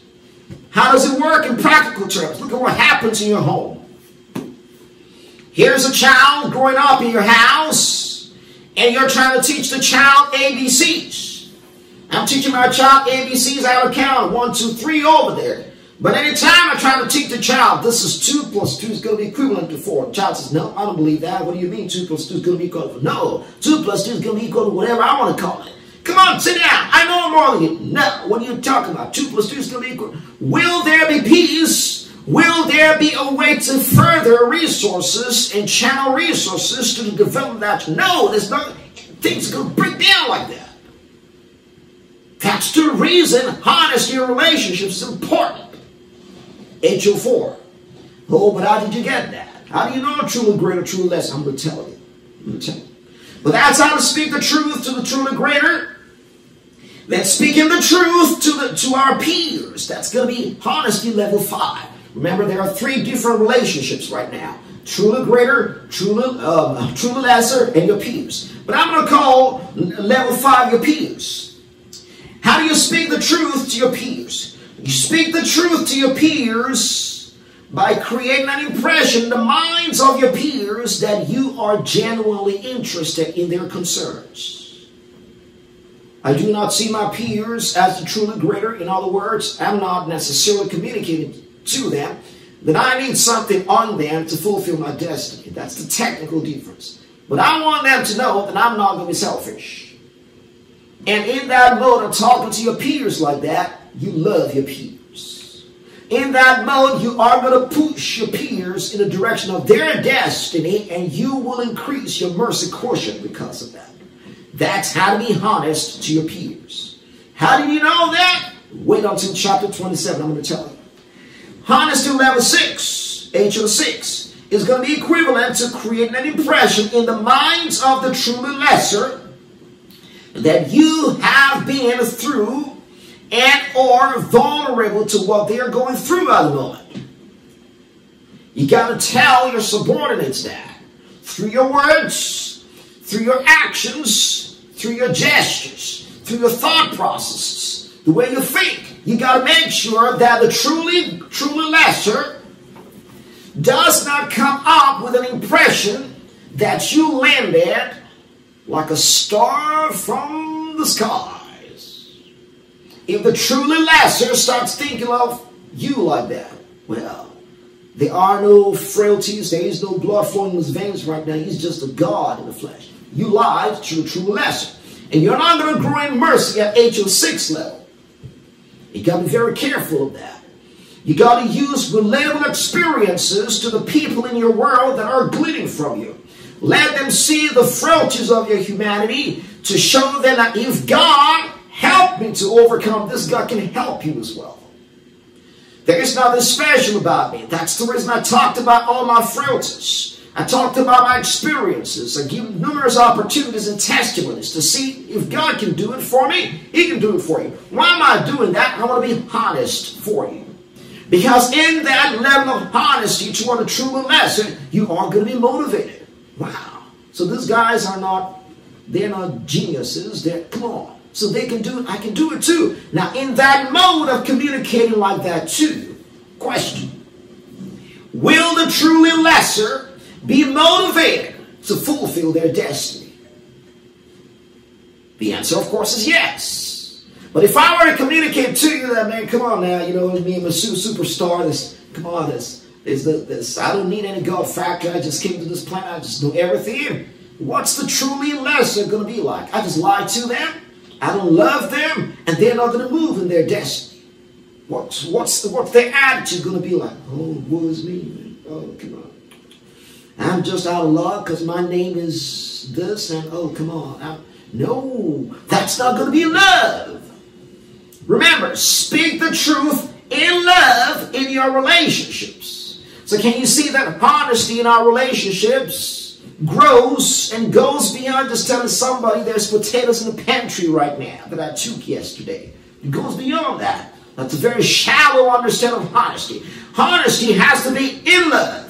How does it work in practical terms? Look at what happens in your home. Here's a child growing up in your house, and you're trying to teach the child ABCs. I'm teaching my child ABCs out of count, one, two, three over there. But anytime I try to teach the child, this is 2 plus 2 is going to be equivalent to 4. The child says, no, I don't believe that. What do you mean 2 plus 2 is going to be equal to 4? No, 2 plus 2 is going to be equal to whatever I want to call it. Come on, sit down. I know I'm more than you. No, what are you talking about? 2 plus 2 is going to be equal. Will there be peace? Will there be a way to further resources and channel resources to develop that? No, there's not. Things to break down like that. That's the reason honesty in relationships is important. HO4. Oh, but how did you get that? How do you know truly greater, truly less? I'm to tell you. I'm to tell you. But that's how to speak the truth to the truly greater. Let's speaking the truth to the to our peers. That's going to be honesty level five. Remember, there are three different relationships right now: truly greater, truly, um, truly lesser, and your peers. But I'm going to call level five your peers. How do you speak the truth to your peers? You speak the truth to your peers by creating an impression in the minds of your peers that you are genuinely interested in their concerns. I do not see my peers as the truly greater. In other words, I'm not necessarily communicating to them that I need something on them to fulfill my destiny. That's the technical difference. But I want them to know that I'm not going to be selfish. And in that mode of talking to your peers like that, you love your peers. In that mode, you are going to push your peers in the direction of their destiny, and you will increase your mercy quotient because of that. That's how to be honest to your peers. How do you know that? Wait until chapter 27. I'm going to tell you. Honesty level 6, HO6, is going to be equivalent to creating an impression in the minds of the truly lesser that you have been through and or vulnerable to what they're going through at the moment. You got to tell your subordinates that through your words, through your actions, through your gestures, through your thought processes, the way you think. You got to make sure that the truly, truly lesser does not come up with an impression that you landed like a star from the skies. If the truly lesser starts thinking of you like that, well, there are no frailties, there is no blood flowing in his veins right now. He's just a God in the flesh. You lied to a true lesser. And you're not going to grow in mercy at HO6 level. You got to be very careful of that. You got to use relatable experiences to the people in your world that are gleaning from you. Let them see the frailties of your humanity to show them that if God helped me to overcome this, God can help you as well. There is nothing special about me. That's the reason I talked about all my frailties. I talked about my experiences. I give numerous opportunities and testimonies to see if God can do it for me. He can do it for you. Why am I doing that? I want to be honest for you. Because in that level of honesty toward a true lesser, you are going to be motivated. Wow. So these guys are not, they're not geniuses. They're, come on. So they can do it. I can do it too. Now, in that mode of communicating like that too, question. Will the truly lesser be motivated to fulfill their destiny? The answer, of course, is yes. But if I were to communicate to you that, man, come on now, you know, me and Masu superstar, this, come on, this, this, this, I don't need any God factor. I just came to this planet. I just know everything. What's the truly lesser going to be like? I just lied to them. I don't love them, and they're not going to move in their destiny. What's what's the, what's their attitude going to be like? Oh, was me? Man. Oh, come on. I'm just out of love because my name is this, and oh, come on. I'm, no, that's not going to be love. Remember, speak the truth in love in your relationships. So, can you see that honesty in our relationships grows and goes beyond just telling somebody there's potatoes in the pantry right now that I took yesterday? It goes beyond that. That's a very shallow understanding of honesty. Honesty has to be in love.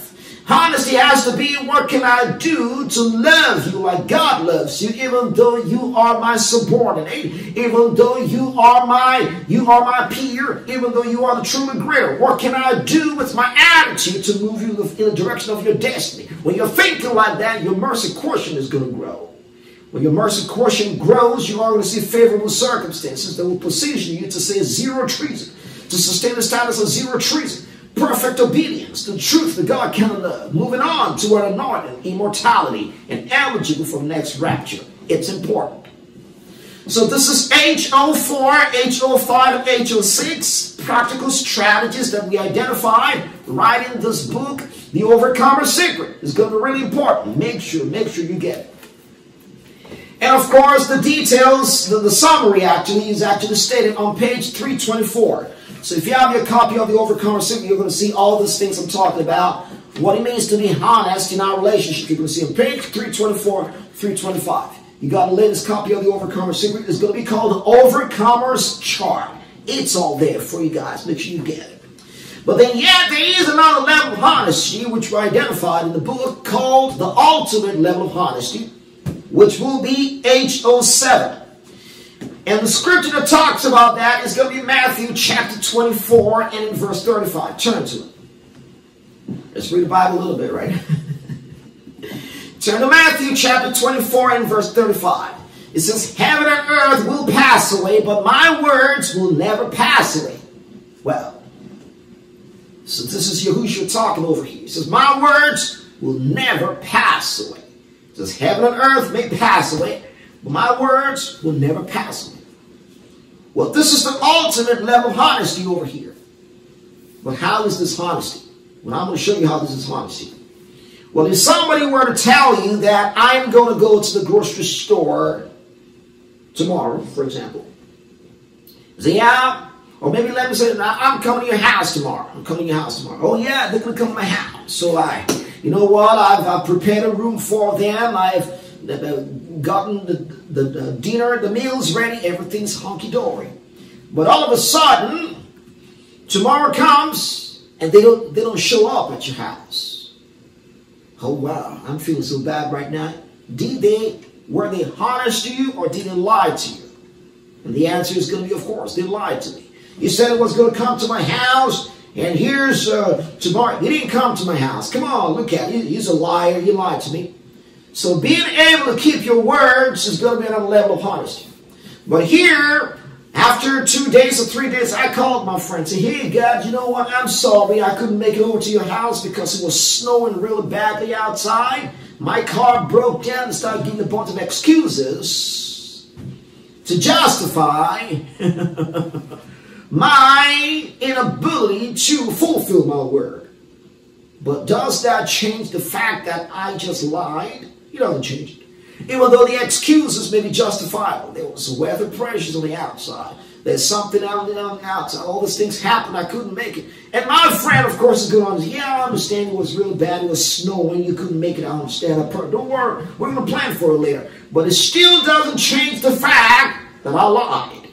Honesty has to be what can I do to love you like God loves you, even though you are my subordinate, even though you are my you are my peer, even though you are the truly greater. What can I do with my attitude to move you in the direction of your destiny? When you're thinking like that, your mercy quotient is going to grow. When your mercy quotient grows, you are going to see favorable circumstances that will position you to say zero treason, to sustain the status of zero treason perfect obedience, the truth that God can love, moving on to an anointing, immortality, and eligible for the next rapture. It's important. So this is HO4, HO5, and HO6, practical strategies that we identified right in this book, The Overcomer's Secret. is going to be really important. Make sure, make sure you get it. And of course, the details, the, the summary actually is actually stated on page 324. So if you have your copy of the Overcomer Secret, you're going to see all these things I'm talking about. What it means to be honest in our relationship. You're going to see on page 324, 325. You got the latest copy of the Overcomer Secret. It's going to be called the Overcomer's Chart. It's all there for you guys. Make sure you get it. But then yet there is another level of honesty which we identified in the book called the ultimate level of honesty, which will be HO7. And the scripture that talks about that is going to be Matthew chapter 24 and verse 35. Turn to it. Let's read the Bible a little bit, right? Turn to Matthew chapter 24 and verse 35. It says, Heaven and earth will pass away, but my words will never pass away. Well, so this is Yahushua talking over here. He says, My words will never pass away. It says, Heaven and earth may pass away, but my words will never pass away. Well, this is the ultimate level of honesty over here. But how is this honesty? Well, I'm going to show you how this is honesty. Well, if somebody were to tell you that I'm going to go to the grocery store tomorrow, for example, say, yeah, or maybe let me say, I'm coming to your house tomorrow. I'm coming to your house tomorrow. Oh, yeah, they're going to come to my house. So I, you know what? I've, I've prepared a room for them. I've gotten the, the, the dinner, the meals ready, everything's honky dory. But all of a sudden, tomorrow comes and they don't they don't show up at your house. Oh wow, I'm feeling so bad right now. Did they were they honest to you or did they lie to you? And the answer is going to be, of course, they lied to me. You said it was going to come to my house, and here's uh, tomorrow. He didn't come to my house. Come on, look at it. He's a liar. He lied to me. So being able to keep your words is going to be another level of honesty. But here, after two days or three days, I called my friend and said, Hey, God, you know what? I'm sorry. I couldn't make it over to your house because it was snowing really badly outside. My car broke down and started giving a bunch of excuses to justify my inability to fulfill my word. But does that change the fact that I just lied? He doesn't change it. Even though the excuses may be justifiable. There was weather pressures on the outside. There's something out there on the outside. All these things happened. I couldn't make it. And my friend, of course, is going on. Yeah, I understand it was real bad. It was snowing. You couldn't make it. I understand. Don't worry. We're going to plan for it later. But it still doesn't change the fact that I lied.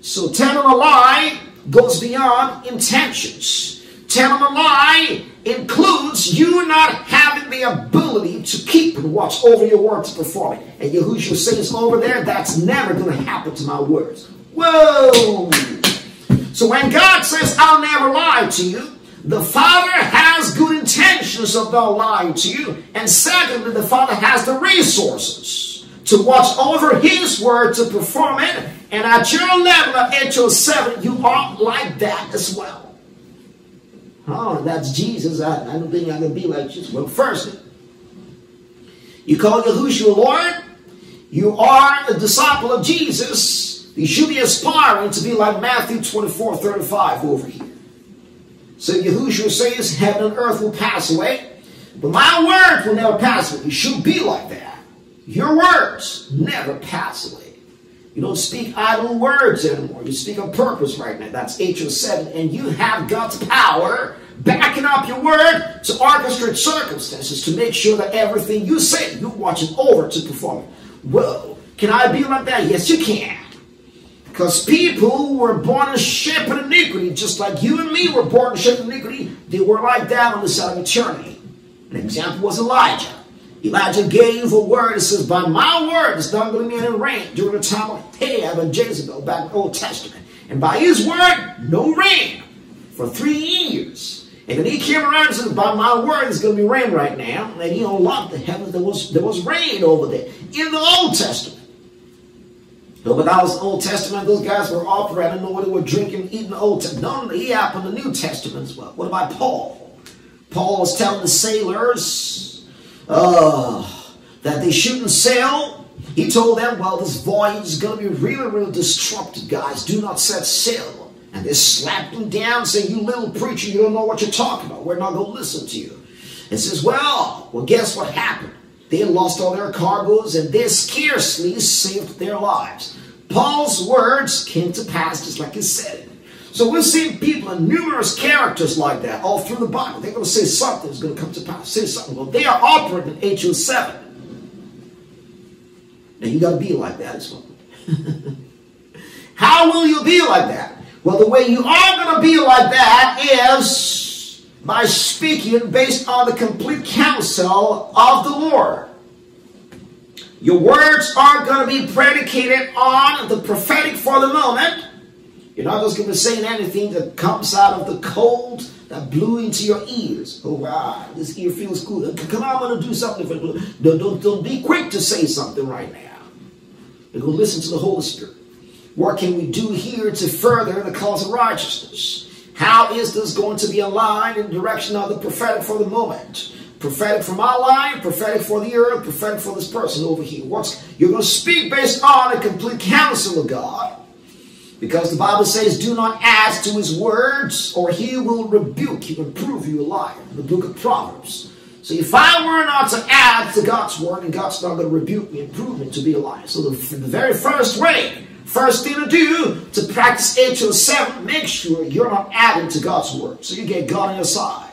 So telling a lie goes beyond intentions. Telling a lie includes you not having the ability to keep and watch over your word to perform it. And Yahushua says over there, that's never going to happen to my words. Whoa! So when God says, I'll never lie to you, the Father has good intentions of not lying to you. And secondly, the Father has the resources to watch over His word to perform it. And at your level of HO7, you are like that as well. Oh, that's Jesus. I, I don't think I can be like Jesus. Well, first, you call Yahushua Lord, you are a disciple of Jesus, you should be aspiring to be like Matthew 24, 35 over here. So Yahushua says, heaven and earth will pass away, but my word will never pass away. You should be like that. Your words never pass away. You don't speak idle words anymore. You speak on purpose right now. That's HO7. And you have God's power backing up your word to orchestrate circumstances to make sure that everything you say, you're watching over to perform it. Well, can I be like that? Yes, you can. Because people were born in shepherd iniquity, just like you and me were born in shepherd iniquity, they were like that on the side of eternity. An example was Elijah. Elijah gave a word. It says, by my word, it's not going to be any rain during the time of Ahab and Jezebel back in the Old Testament. And by his word, no rain for three years. He came around and said, by my word, it's going to be rain right now. And he unlocked the heavens. There was, there was rain over there in the Old Testament. No, but that was the Old Testament. Those guys were operating. I don't know what they were drinking, eating the Old Testament. No, he happened in the New Testament as well. What about Paul? Paul was telling the sailors, uh, that they shouldn't sail. He told them, well, this voyage is going to be really, really disrupted, guys. Do not set sail. And they slapped him down, saying, you little preacher, you don't know what you're talking about. We're not going to listen to you. And says, well, well, guess what happened? They lost all their cargoes and they scarcely saved their lives. Paul's words came to pass just like he said it. So we're seeing people and numerous characters like that all through the Bible. They're going to say something is going to come to pass. Say something. Well, they are operating in HO7. Now you got to be like that as well. How will you be like that? Well, the way you are going to be like that is by speaking based on the complete counsel of the Lord. Your words are going to be predicated on the prophetic for the moment you're not just going to be saying anything that comes out of the cold that blew into your ears. Oh, wow, this ear feels good. Come on, I'm going to do something. Don't, don't, don't be quick to say something right now. Go listen to the Holy Spirit. What can we do here to further the cause of righteousness? How is this going to be aligned in the direction of the prophetic for the moment? Prophetic for my life, prophetic for the earth, prophetic for this person over here. What's you're going to speak based on a complete counsel of God because the Bible says, do not add to his words, or he will rebuke you and prove you a liar. The book of Proverbs. So if I were not to add to God's word, and God's not going to rebuke me and prove me to be a liar. So the, the very first way, first thing to do to practice HO7, make sure you're not adding to God's word. So you get God on your side.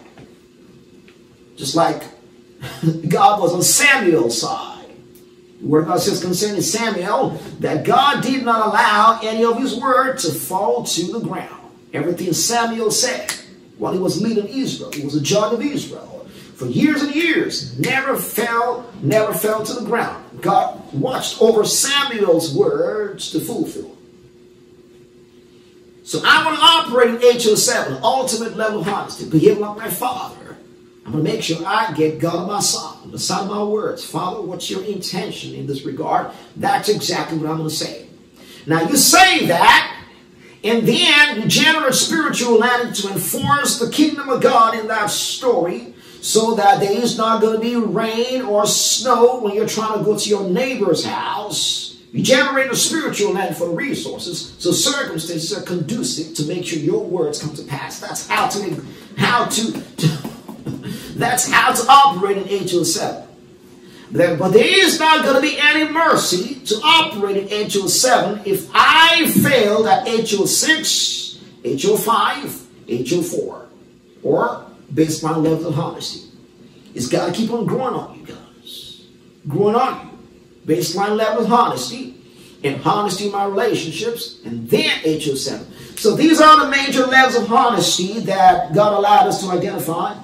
Just like God was on Samuel's side. The Word God says concerning Samuel that God did not allow any of his word to fall to the ground. Everything Samuel said while he was leading Israel, he was a judge of Israel, for years and years, never fell, never fell to the ground. God watched over Samuel's words to fulfill. So I want to operate in HO7, ultimate level of honesty, behave like my father. I'm going to make sure I get God on my side, the side of my words. Father, what's your intention in this regard? That's exactly what I'm going to say. Now, you say that, and then you generate spiritual land to enforce the kingdom of God in that story so that there is not going to be rain or snow when you're trying to go to your neighbor's house. You generate a spiritual land for resources, so circumstances are conducive to make sure your words come to pass. That's how to how to, to that's how to operate in HO7. But there is not going to be any mercy to operate in HO7 if I failed at HO6, HO5, HO4, or based on level of honesty. It's got to keep on growing on you guys. Growing on you. Based Baseline level of honesty and honesty in my relationships, and then HO7. So these are the major levels of honesty that God allowed us to identify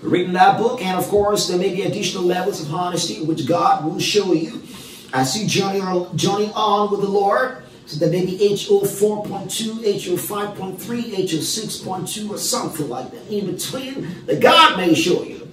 reading that book. And of course, there may be additional levels of honesty, which God will show you as you journey, journey on with the Lord. So there may be HO 4.2, HO 5.3, HO 6.2, or something like that in between that God may show you.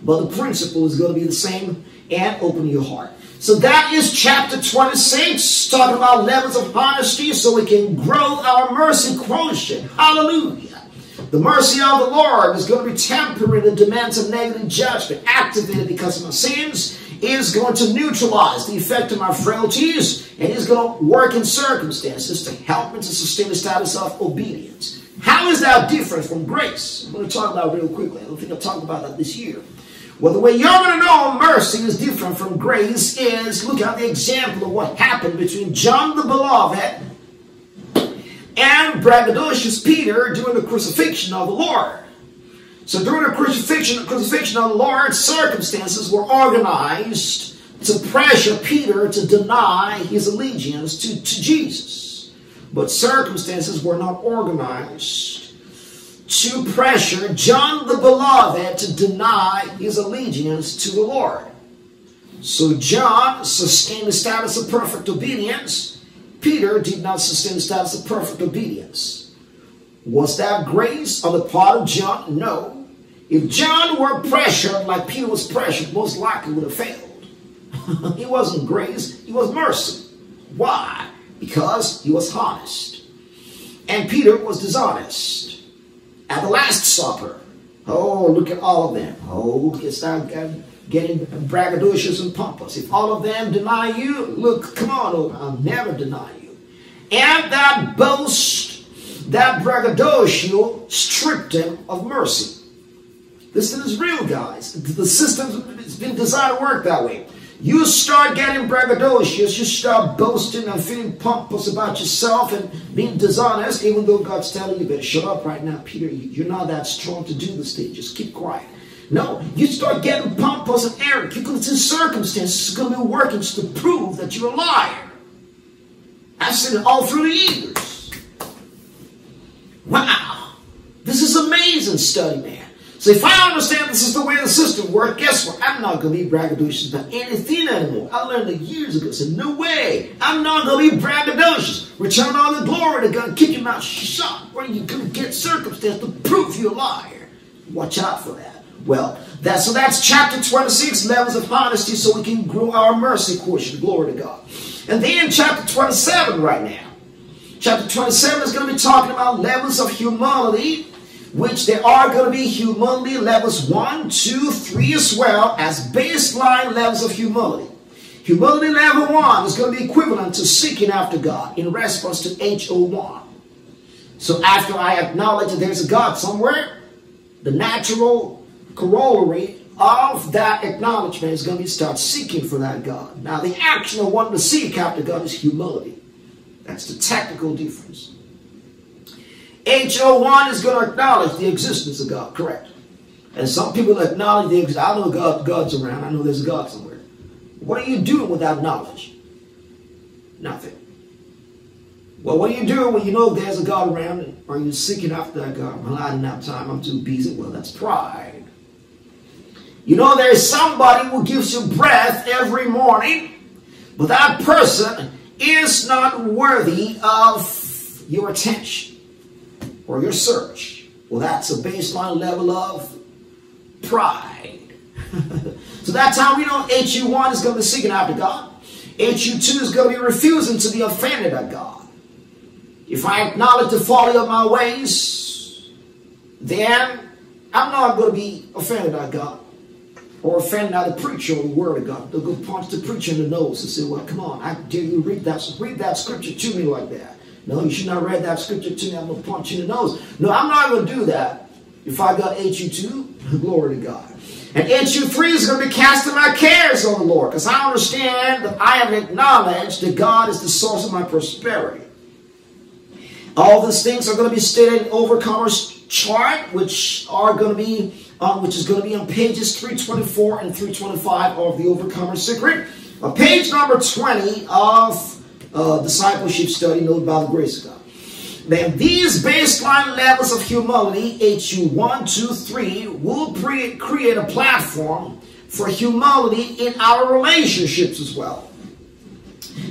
But the principle is going to be the same and open your heart. So that is chapter 26, talking about levels of honesty so we can grow our mercy quotient. Hallelujah. The mercy of the Lord is going to be tempering the demands of negative judgment activated because of my sins is going to neutralize the effect of my frailties and is going to work in circumstances to help me to sustain the status of obedience. How is that different from grace? I'm going to talk about real quickly. I don't think I've talked about that this year. Well, the way you're going to know mercy is different from grace is look at the example of what happened between John the Beloved and braggadocious Peter during the crucifixion of the Lord. So during the crucifixion, the crucifixion of Lord, circumstances were organized to pressure Peter to deny his allegiance to, to Jesus. But circumstances were not organized to pressure John the Beloved to deny his allegiance to the Lord. So John sustained the status of perfect obedience. Peter did not sustain the status of perfect obedience. Was that grace on the part of John? No. If John were pressured like Peter was pressured, most likely would have failed. he wasn't grace, he was mercy. Why? Because he was honest. And Peter was dishonest at the Last Supper. Oh, look at all of them. Oh, it's not getting braggadocious and pompous. If all of them deny you, look, come on, oh, I'll never deny you. And that boast, that braggadocio, stripped him of mercy. This is real, guys. The system has been designed to work that way. You start getting braggadocious, you start boasting and feeling pompous about yourself and being dishonest, even though God's telling you, better shut up right now, Peter. You're not that strong to do this thing. Just keep quiet. No, you start getting pompous and arrogant. You're going to circumstances going to be working to prove that you're a liar. I've seen it all through the years. Wow. This is amazing study, man. So if I understand this is the way the system works, guess what? I'm not going to be braggadocious about anything anymore. I learned it years ago. Said, no way. I'm not going to be braggadocious. Return all the glory to God. Keep your mouth shut. Or you're going to get circumstance to prove you're a liar. Watch out for that. Well, that, so that's chapter 26, levels of honesty, so we can grow our mercy quotient. Glory to God. And then chapter 27 right now. Chapter 27 is going to be talking about levels of humility which there are going to be humility levels one, two, three, as well as baseline levels of humility. Humility level 1 is going to be equivalent to seeking after God in response to HO1. So after I acknowledge that there's a God somewhere, the natural corollary of that acknowledgement is going to be start seeking for that God. Now the action of wanting to seek after God is humility. That's the technical difference. HO1 is going to acknowledge the existence of God, correct? And some people acknowledge the existence. I know God, God's around. I know there's a God somewhere. What are you doing without knowledge? Nothing. Well, what are you doing when you know there's a God around? Are you seeking after that God? Well, I didn't have time. I'm too busy. Well, that's pride. You know there's somebody who gives you breath every morning, but that person is not worthy of your attention or your search. Well, that's a baseline level of pride. so that's how we know HU1 is going to be seeking after God. HU2 is going to be refusing to be offended at God. If I acknowledge the folly of my ways, then I'm not going to be offended at God or offended at the preacher or the word of God. They'll go punch the preacher in the nose and say, well, come on, I dare you read that, read that scripture to me like that. No, you should not read that scripture to me. I'm going to punch you in the nose. No, I'm not going to do that. If I got HU2, glory to God. And HU3 is going to be casting my cares on the Lord because I understand that I have acknowledged that God is the source of my prosperity. All these things are going to be stated in Overcomer's chart, which are going to be, um, which is going to be on pages 324 and 325 of the Overcomer's Secret. On page number 20 of uh, discipleship study noted by the grace of God. Then these baseline levels of humility, HU1, 2, 3, will create a platform for humility in our relationships as well.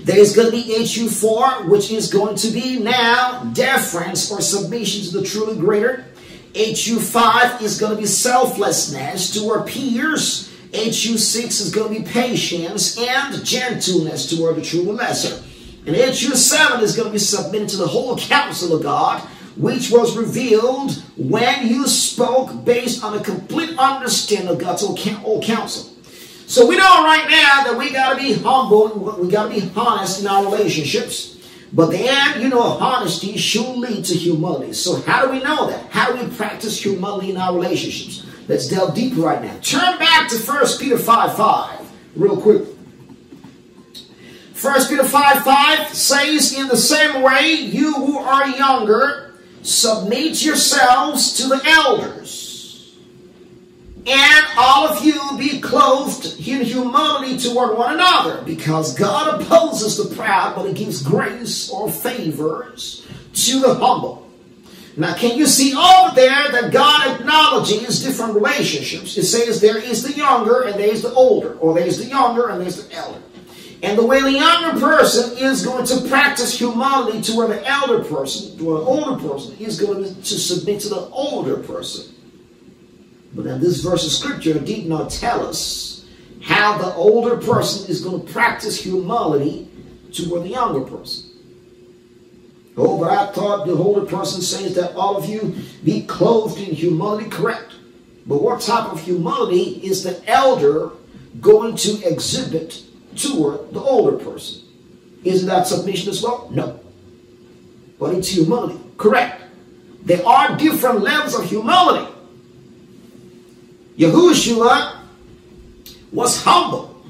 There's going to be HU4, which is going to be now deference or submission to the truly greater. HU5 is going to be selflessness to our peers. HU6 is going to be patience and gentleness toward the truly lesser. And HU 7 is going to be submitted to the whole counsel of God, which was revealed when you spoke based on a complete understanding of God's whole counsel. So we know right now that we got to be humble, we got to be honest in our relationships. But then, you know, honesty should lead to humility. So how do we know that? How do we practice humility in our relationships? Let's delve deeper right now. Turn back to 1 Peter 5 5 real quick. 1 Peter 5 5 says, In the same way, you who are younger, submit yourselves to the elders. And all of you be clothed in humility toward one another, because God opposes the proud, but He gives grace or favors to the humble. Now, can you see over there that God acknowledges different relationships? It says there is the younger and there is the older, or there is the younger and there's the elder. And the way the younger person is going to practice humility to where the elder person, to an older person, is going to submit to the older person. But in this verse of scripture did not tell us how the older person is going to practice humility toward the younger person. Oh, but I thought the older person says that all of you be clothed in humility, correct. But what type of humility is the elder going to exhibit toward the older person? Isn't that submission as well? No. But it's humility, correct. There are different levels of humility. Yahushua was humble.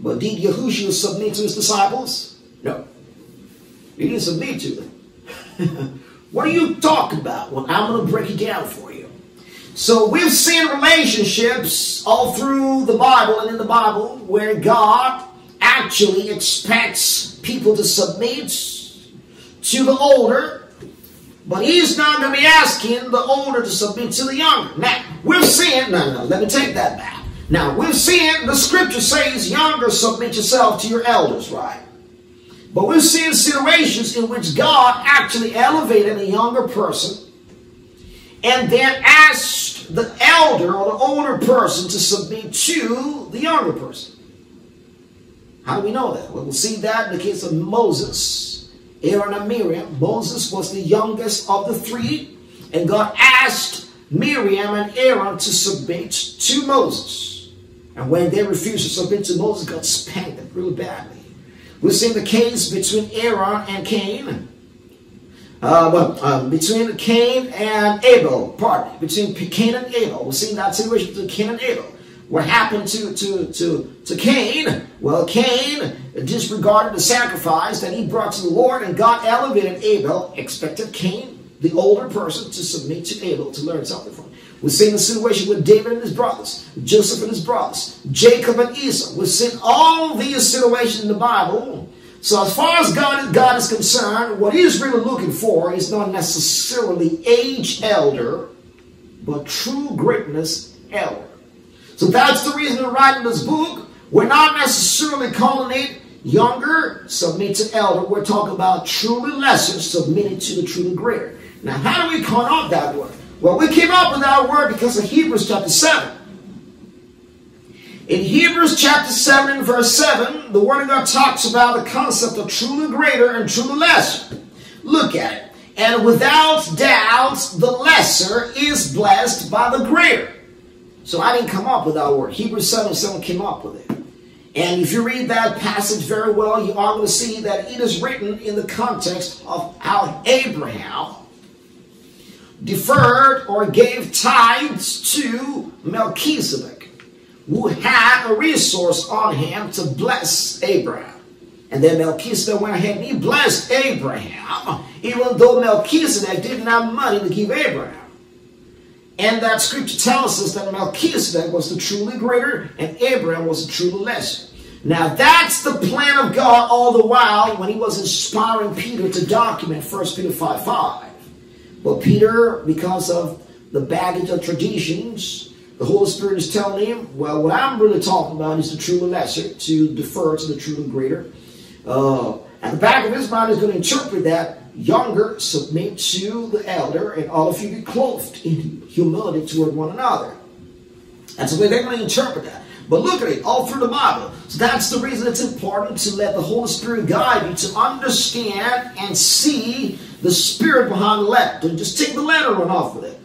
But did Yahushua submit to his disciples? No. He didn't submit to them. what are you talking about? Well, I'm going to break it down for you. So we've seen relationships all through the Bible and in the Bible where God actually expects people to submit to the older, but he's not going to be asking the older to submit to the younger. Now, we've seen, no, no, let me take that back. Now, we've seen the scripture says, younger, submit yourself to your elders, right? But we've seen situations in which God actually elevated a younger person and then asked the elder or the older person to submit to the younger person. How do we know that? Well, we'll see that in the case of Moses, Aaron, and Miriam. Moses was the youngest of the three, and God asked Miriam and Aaron to submit to Moses. And when they refused to submit to Moses, God spanked them really badly. We've seen the case between Aaron and Cain. Uh, well, um, between Cain and Abel, pardon between Cain and Abel. We've seen that situation between Cain and Abel. What happened to, to, to, to Cain? Well, Cain disregarded the sacrifice that he brought to the Lord, and God elevated Abel, expected Cain, the older person, to submit to Abel to learn something from. We've seen the situation with David and his brothers, Joseph and his brothers, Jacob and Esau. We've seen all these situations in the Bible. So as far as God, God is concerned, what he's really looking for is not necessarily age elder, but true greatness elder. So that's the reason we're writing this book. We're not necessarily calling it younger, submit to elder. We're talking about truly lesser, submitted to the truly greater. Now, how do we come up that word? Well, we came up with that word because of Hebrews chapter 7. In Hebrews chapter 7 and verse 7, the Word of God talks about the concept of truly greater and truly lesser. Look at it. And without doubt, the lesser is blessed by the greater. So I didn't come up with that word. Hebrews 7 7 came up with it. And if you read that passage very well, you are going to see that it is written in the context of how Abraham deferred or gave tithes to Melchizedek, who had a resource on him to bless Abraham. And then Melchizedek went ahead and he blessed Abraham, even though Melchizedek didn't have money to give Abraham. And that scripture tells us that Melchizedek was the truly greater and Abraham was the truly lesser. Now that's the plan of God all the while when he was inspiring Peter to document 1 Peter 5 5. But Peter, because of the baggage of traditions, the Holy Spirit is telling him, well, what I'm really talking about is the true and lesser, to defer to the true and greater. Uh, at the back of his mind is going to interpret that younger submit to the elder, and all of you be clothed in humility toward one another. That's the way they're going to interpret that. But look at it, all through the Bible. So that's the reason it's important to let the Holy Spirit guide you to understand and see the spirit behind the letter. Don't just take the letter and run off with it.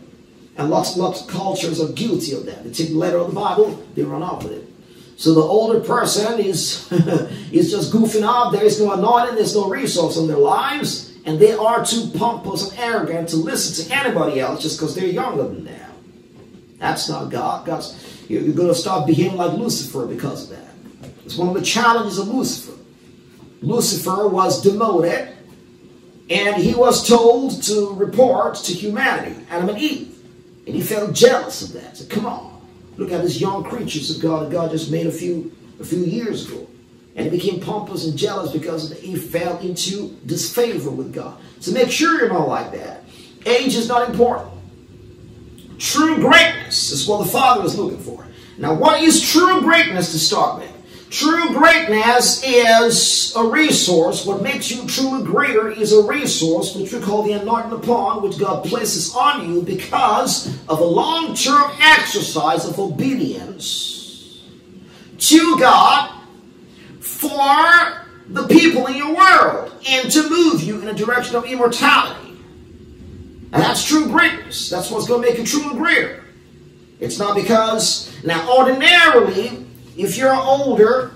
And lots, lots of cultures are guilty of that. They take the letter of the Bible, they run off with it. So the older person is, is just goofing off. There is no anointing, there's no resource in their lives, and they are too pompous and arrogant to listen to anybody else just because they're younger than them. That's not God. God's, you're going to start behaving like Lucifer because of that. It's one of the challenges of Lucifer. Lucifer was demoted, and he was told to report to humanity, Adam and Eve. And he felt jealous of that. So come on. Look at these young creatures of God that God just made a few a few years ago. And he became pompous and jealous because he fell into disfavor with God. So make sure you're not like that. Age is not important. True greatness is what the Father is looking for. Now, what is true greatness to start with? True greatness is a resource. What makes you truly greater is a resource which we call the anointing upon, which God places on you because of a long term exercise of obedience to God for the people in your world and to move you in a direction of immortality. And that's true greatness. That's what's going to make you truly greater. It's not because, now, ordinarily, if you're older,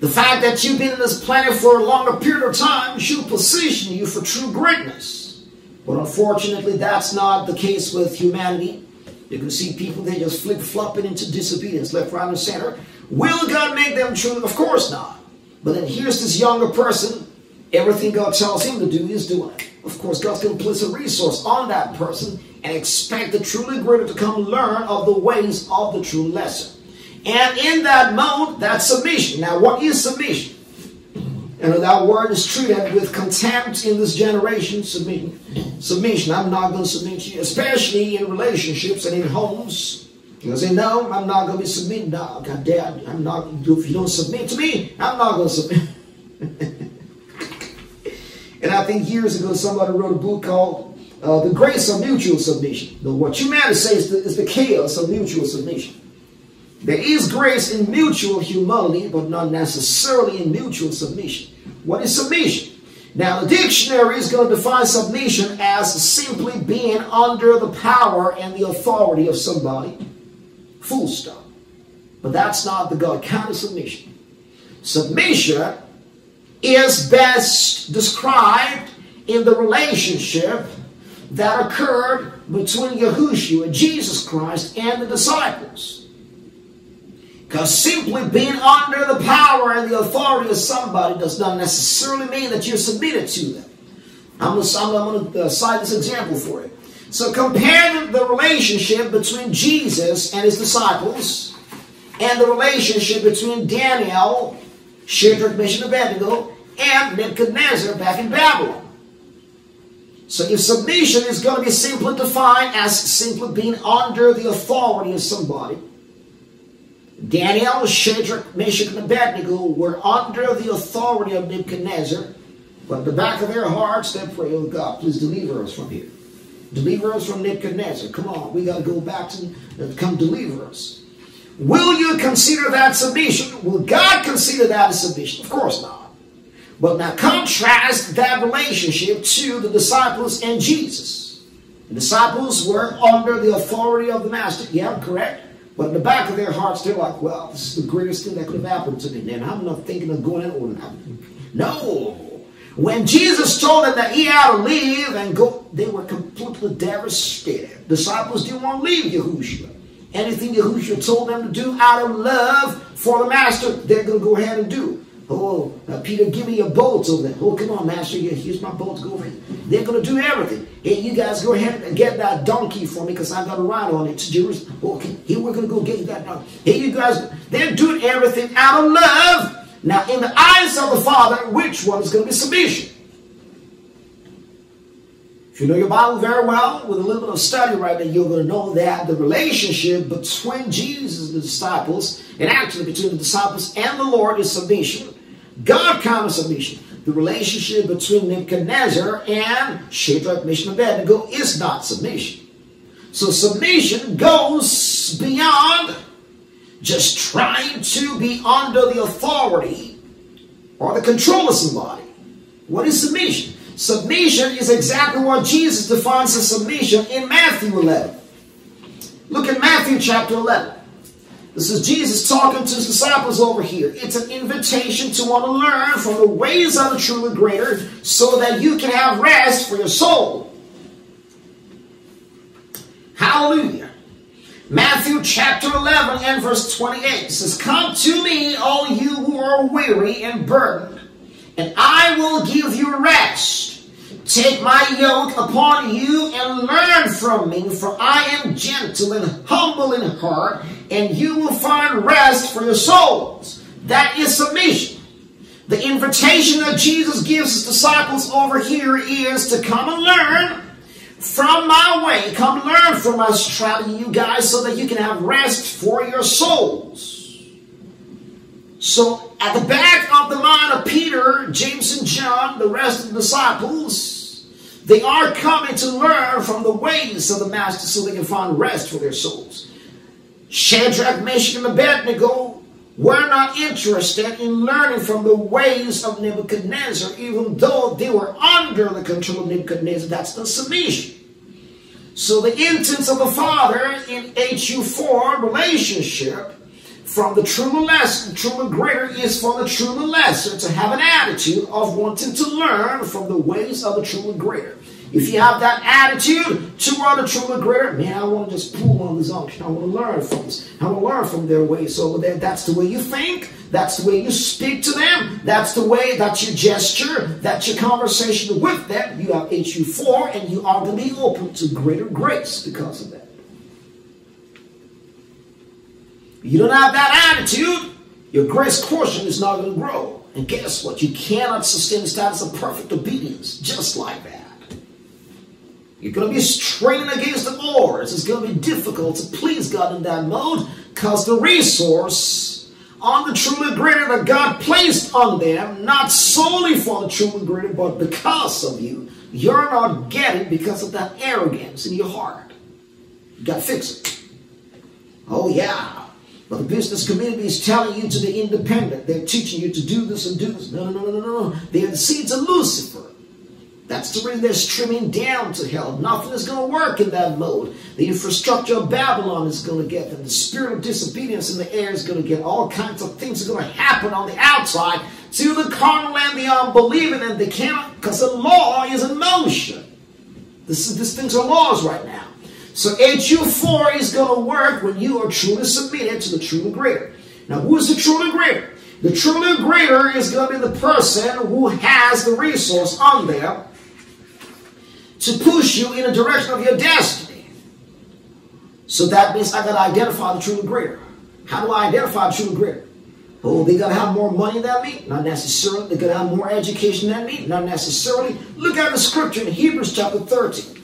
the fact that you've been in this planet for a longer period of time should position you for true greatness. But unfortunately, that's not the case with humanity. You can see people, they just flip flopping into disobedience, left, right, and center. Will God make them true? Of course not. But then here's this younger person. Everything God tells him to do, he's doing it. Of course, God's going to place a resource on that person and expect the truly greater to come learn of the ways of the true lesser. And in that mode, that's submission. Now, what is submission? And that word is treated with contempt in this generation. Submission. Submission. I'm not going to submit to you, especially in relationships and in homes. You say, no, I'm not going to be submitting. No, God damn, I'm not. If you don't submit to me, I'm not going to submit. and I think years ago, somebody wrote a book called uh, "The Grace of Mutual Submission." what you meant to say is the, is the chaos of mutual submission. There is grace in mutual humility, but not necessarily in mutual submission. What is submission? Now, the dictionary is going to define submission as simply being under the power and the authority of somebody. Full stop. But that's not the God kind of submission. Submission is best described in the relationship that occurred between Yahushua, Jesus Christ, and the disciples. Because simply being under the power and the authority of somebody does not necessarily mean that you're submitted to them. I'm going to, uh, cite this example for you. So compare the relationship between Jesus and his disciples and the relationship between Daniel, Shadrach, Meshach, and Abednego, and Nebuchadnezzar back in Babylon. So if submission is going to be simply defined as simply being under the authority of somebody, Daniel, Shadrach, Meshach, and Abednego were under the authority of Nebuchadnezzar, but in the back of their hearts, they prayed, oh God, please deliver us from here. Deliver us from Nebuchadnezzar. Come on, we got to go back to uh, come deliver us. Will you consider that submission? Will God consider that a submission? Of course not. But now contrast that relationship to the disciples and Jesus. The disciples were under the authority of the Master. Yeah, correct? But in the back of their hearts, they're like, well, this is the greatest thing that could have happened to me. And I'm not thinking of going anywhere. No. When Jesus told them that he had to leave and go, they were completely devastated. Disciples didn't want to leave Yahushua. Anything Yahushua told them to do out of love for the master, they're going to go ahead and do. Oh, uh, Peter, give me your boats over there. Oh, come on, Master. Here's my boat. Go over here. They're going to do everything. Hey, you guys go ahead and get that donkey for me because I got to ride on it to Jerusalem. Okay, here we're going to go get that donkey. Hey, you guys, they're doing everything out of love. Now, in the eyes of the Father, which one is going to be submission? If you know your Bible very well, with a little bit of study right there, you're going to know that the relationship between Jesus and the disciples, and actually between the disciples and the Lord, is submission. God of submission. The relationship between Nebuchadnezzar and Shadrach, Meshach, and Abednego is not submission. So submission goes beyond just trying to be under the authority or the control of somebody. What is submission? Submission is exactly what Jesus defines as submission in Matthew 11. Look at Matthew chapter 11. This is Jesus talking to his disciples over here. It's an invitation to want to learn from the ways of the truly greater so that you can have rest for your soul. Hallelujah. Matthew chapter 11 and verse 28 says, Come to me, all you who are weary and burdened, and I will give you rest. Take my yoke upon you and learn from me, for I am gentle and humble in heart, and you will find rest for your souls. That is submission. The invitation that Jesus gives his disciples over here is to come and learn from my way. Come learn from my strategy, you guys, so that you can have rest for your souls. So, at the back of the mind of Peter, James, and John, the rest of the disciples, they are coming to learn from the ways of the Master so they can find rest for their souls. Shadrach, Meshach, and Abednego were not interested in learning from the ways of Nebuchadnezzar, even though they were under the control of Nebuchadnezzar. That's the submission. So the intent of the Father in HU4 relationship from the true lesser, the true greater is for the true lesser to have an attitude of wanting to learn from the ways of the true greater. If you have that attitude toward the true greater, man, I want to just pull on this unction. I want to learn from this. I want to learn from their ways. So that's the way you think. That's the way you speak to them. That's the way that you gesture. That's your conversation with them. You have HU4 and you are going to be open to greater grace because of that. You don't have that attitude, your grace quotient is not going to grow. And guess what? You cannot sustain the status of perfect obedience just like that. You're going to be straining against the odds. It's going to be difficult to please God in that mode because the resource on the truly greater that God placed on them, not solely for the truly greater, but because of you, you're not getting because of that arrogance in your heart. You got to fix it. Oh, yeah. But the business community is telling you to be independent. They're teaching you to do this and do this. No, no, no, no, no. They are the seeds of Lucifer. That's the reason they're streaming down to hell. Nothing is going to work in that mode. The infrastructure of Babylon is going to get them. The spirit of disobedience in the air is going to get all kinds of things are going to happen on the outside to the carnal and the unbelieving, and they cannot because the law is in motion. This, is, these things are laws right now. So HU4 is going to work when you are truly submitted to the truly greater. Now, who is the truly greater? The truly greater is going to be the person who has the resource on there to push you in the direction of your destiny. So that means I got to identify the truly greater. How do I identify the truly greater? Oh, they got to have more money than me? Not necessarily. They got to have more education than me? Not necessarily. Look at the scripture in Hebrews chapter 13.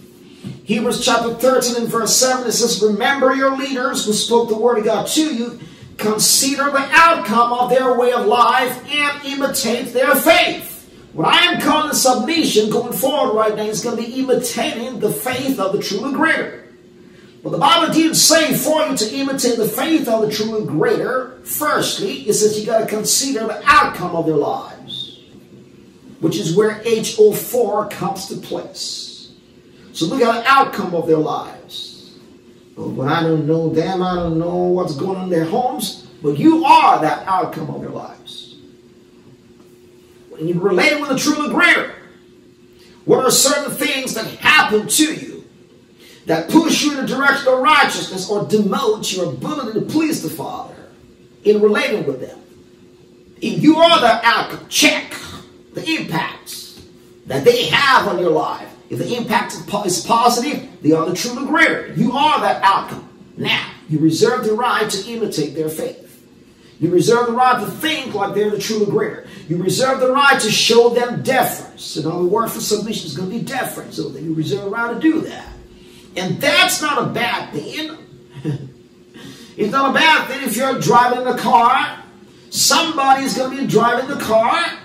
Hebrews chapter 13 and verse 7, it says, Remember your leaders who spoke the word of God to you. Consider the outcome of their way of life and imitate their faith. What I am calling submission going forward right now is going to be imitating the faith of the true and greater. But the Bible didn't say for you to imitate the faith of the true and greater. Firstly, it says you got to consider the outcome of their lives, which is where HO4 comes to place. So look at the outcome of their lives. But I don't know them. I don't know what's going on in their homes. But you are that outcome of their lives. When you relate with a truly greater, what are certain things that happen to you that push you in the direction of righteousness or demote your ability to please the Father in relating with them? If you are that outcome, check the impacts that they have on your life if the impact is positive, they are the truly greater. You are that outcome. Now, you reserve the right to imitate their faith. You reserve the right to think like they're the truly greater. You reserve the right to show them deference. And the word for submission is going to be deference. So you reserve the right to do that. And that's not a bad thing. it's not a bad thing if you're driving a car. Somebody's going to be driving the car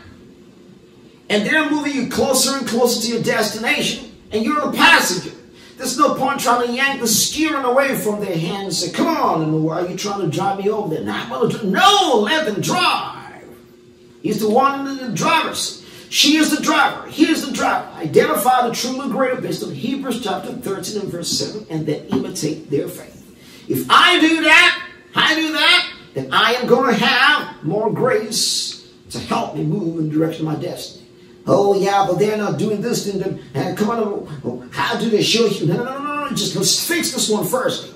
and they're moving you closer and closer to your destination, and you're a passenger. There's no point trying to yank the steering away from their hand and say, come on, and why are you trying to drive me over there? Nah, well, no, let them drive. He's the one in the driver's seat. She is the driver. He is the driver. Identify the true and greater based on Hebrews chapter 13 and verse 7, and then imitate their faith. If I do that, I do that, then I am going to have more grace to help me move in the direction of my destiny. Oh yeah, but they're not doing this. And, and eh, come on, how do they show you? No, no, no, no, no. Just let's fix this one first.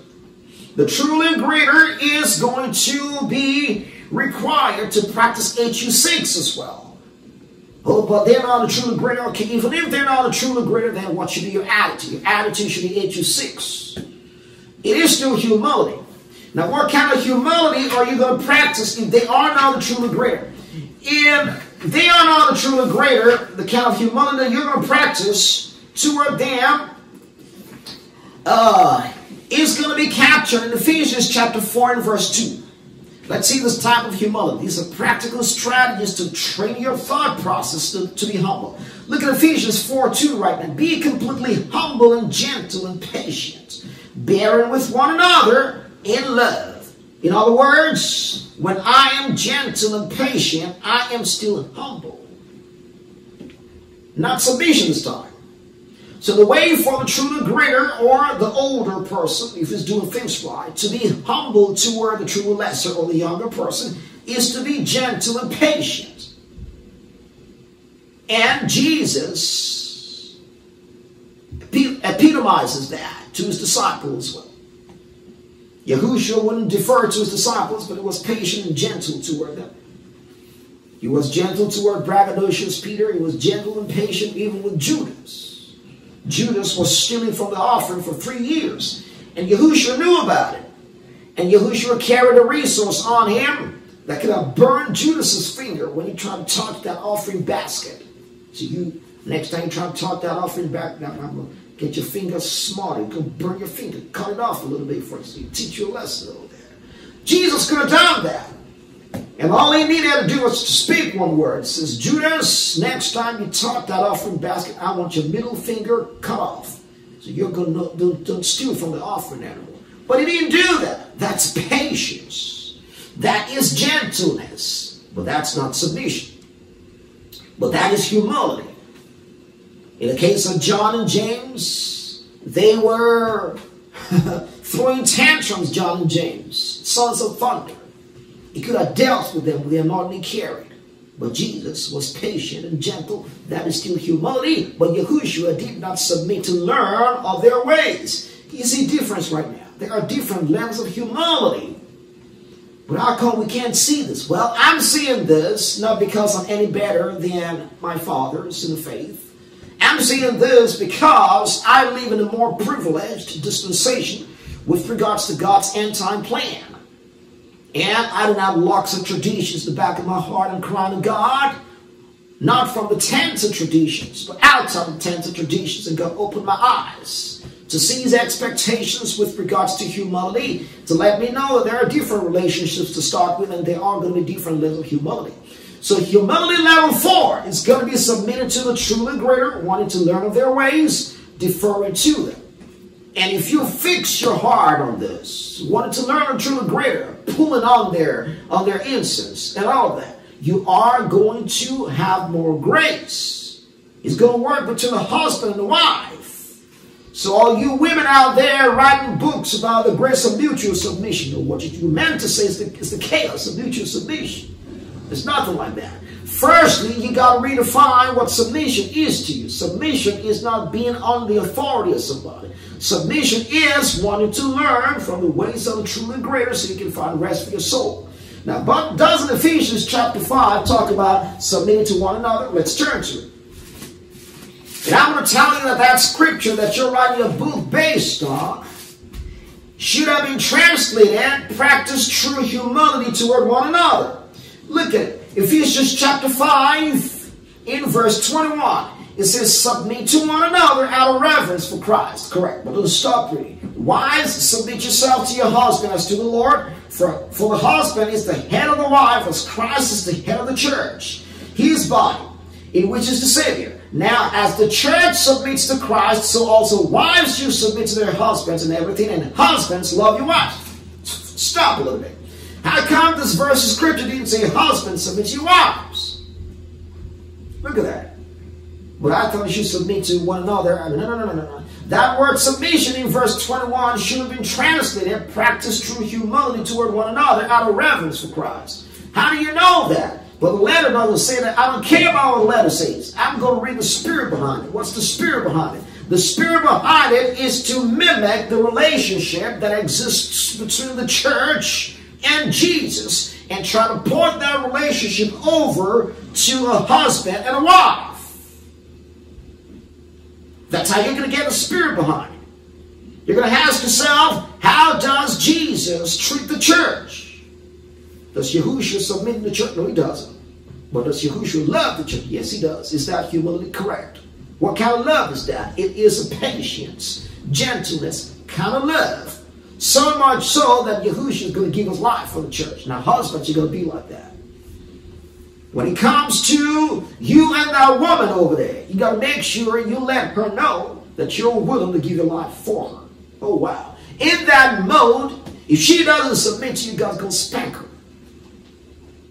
The truly greater is going to be required to practice HU6 as well. Oh, but they're not a truly greater. Okay, even if they're not a truly greater, then what should be your attitude? Your attitude should be HU6. It is still humility. Now, what kind of humility are you going to practice if they are not a truly greater? If they are not a truly greater, the kind of humility you're going to practice toward them uh, is going to be captured in Ephesians chapter 4 and verse 2. Let's see this type of humility. These are practical strategies to train your thought process to, to be humble. Look at Ephesians 4 2 right now. Be completely humble and gentle and patient, bearing with one another in love. In other words, when I am gentle and patient, I am still humble. Not submission style. So the way for the true truly greater or the older person, if he's doing things right, to be humble toward the truly lesser or the younger person is to be gentle and patient. And Jesus epitomizes that to his disciples. Yahushua wouldn't defer to his disciples, but he was patient and gentle toward them. He was gentle toward braggadocious Peter. He was gentle and patient even with Judas. Judas was stealing from the offering for three years. And Yahushua knew about it. And Yahushua carried a resource on him that could have burned Judas's finger when he tried to touch that offering basket. So you, next time you try to touch that offering basket, get your finger smarter. You can burn your finger. Cut it off a little bit for you. Teach you a lesson little bit. Jesus could have done that. And all he needed to do was to speak one word. It says, Judas, next time you talk that offering basket, I want your middle finger cut off. So you're going to don't, don't steal from the offering animal. But he didn't do that. That's patience. That is gentleness. But that's not submission. But that is humility. In the case of John and James, they were throwing tantrums, John and James, sons of thunder. He could have dealt with them with the anointing he carried. But Jesus was patient and gentle. That is still humility. But Yahushua did not submit to learn of their ways. You see difference right now. There are different levels of humility. But how come we can't see this? Well, I'm seeing this not because I'm any better than my fathers in the faith. I'm seeing this because I live in a more privileged dispensation with regards to God's end time plan. And I do not have locks of traditions in the back of my heart. I'm crying to God, not from the tents of traditions, but outside the tents of traditions. And God opened my eyes to see his expectations with regards to humility, to let me know that there are different relationships to start with, and there are going to be different levels of humility. So humility level four is going to be submitted to the truly greater, wanting to learn of their ways, deferring to them. And if you fix your heart on this, wanting to learn of the truly greater, pulling on their on their incense and all that, you are going to have more grace. It's going to work between the husband and the wife. So all you women out there writing books about the grace of mutual submission, or what you meant to say is the, is the chaos of mutual submission. It's nothing like that. Firstly, you got to redefine what submission is to you. Submission is not being on the authority of somebody. Submission is wanting to learn from the ways of the truly greater so you can find rest for your soul. Now, but doesn't Ephesians chapter 5 talk about submitting to one another? Let's turn to it. And I'm going to tell you that that scripture that you're writing a book based on should have been translated, practice true humility toward one another. Look at. Ephesians chapter 5 in verse 21. It says, submit to one another out of reverence for Christ. Correct. But don't stop reading. Wives, submit yourself to your husband as to the Lord. For, for the husband is the head of the wife, as Christ is the head of the church. His body, in which is the Savior. Now, as the church submits to Christ, so also wives should submit to their husbands and everything, and husbands love your wives. Stop a little bit. How come this verse of scripture didn't say husbands submit to your wives? Look at that. But I thought you should submit to one another. I mean, no, no, no, no, no. That word submission in verse 21 should have been translated practice true humility toward one another out of reverence for Christ. How do you know that? But the letter doesn't say that. I don't care about what the letter says. I'm going to read the spirit behind it. What's the spirit behind it? The spirit behind it is to mimic the relationship that exists between the church and Jesus and try to point that relationship over to a husband and a wife. That's how you're going to get the spirit behind it. You're going to ask yourself, how does Jesus treat the church? Does Yahushua submit in the church? No, he doesn't. But does Yahushua love the church? Yes, he does. Is that humanly correct? What kind of love is that? It is a patience, gentleness kind of love. So much so that Yahushua is going to give his life for the church. Now, husbands, you're going to be like that. When it comes to you and that woman over there, you got to make sure you let her know that you're willing to give your life for her. Oh, wow. In that mode, if she doesn't submit to you, God's going to spank her.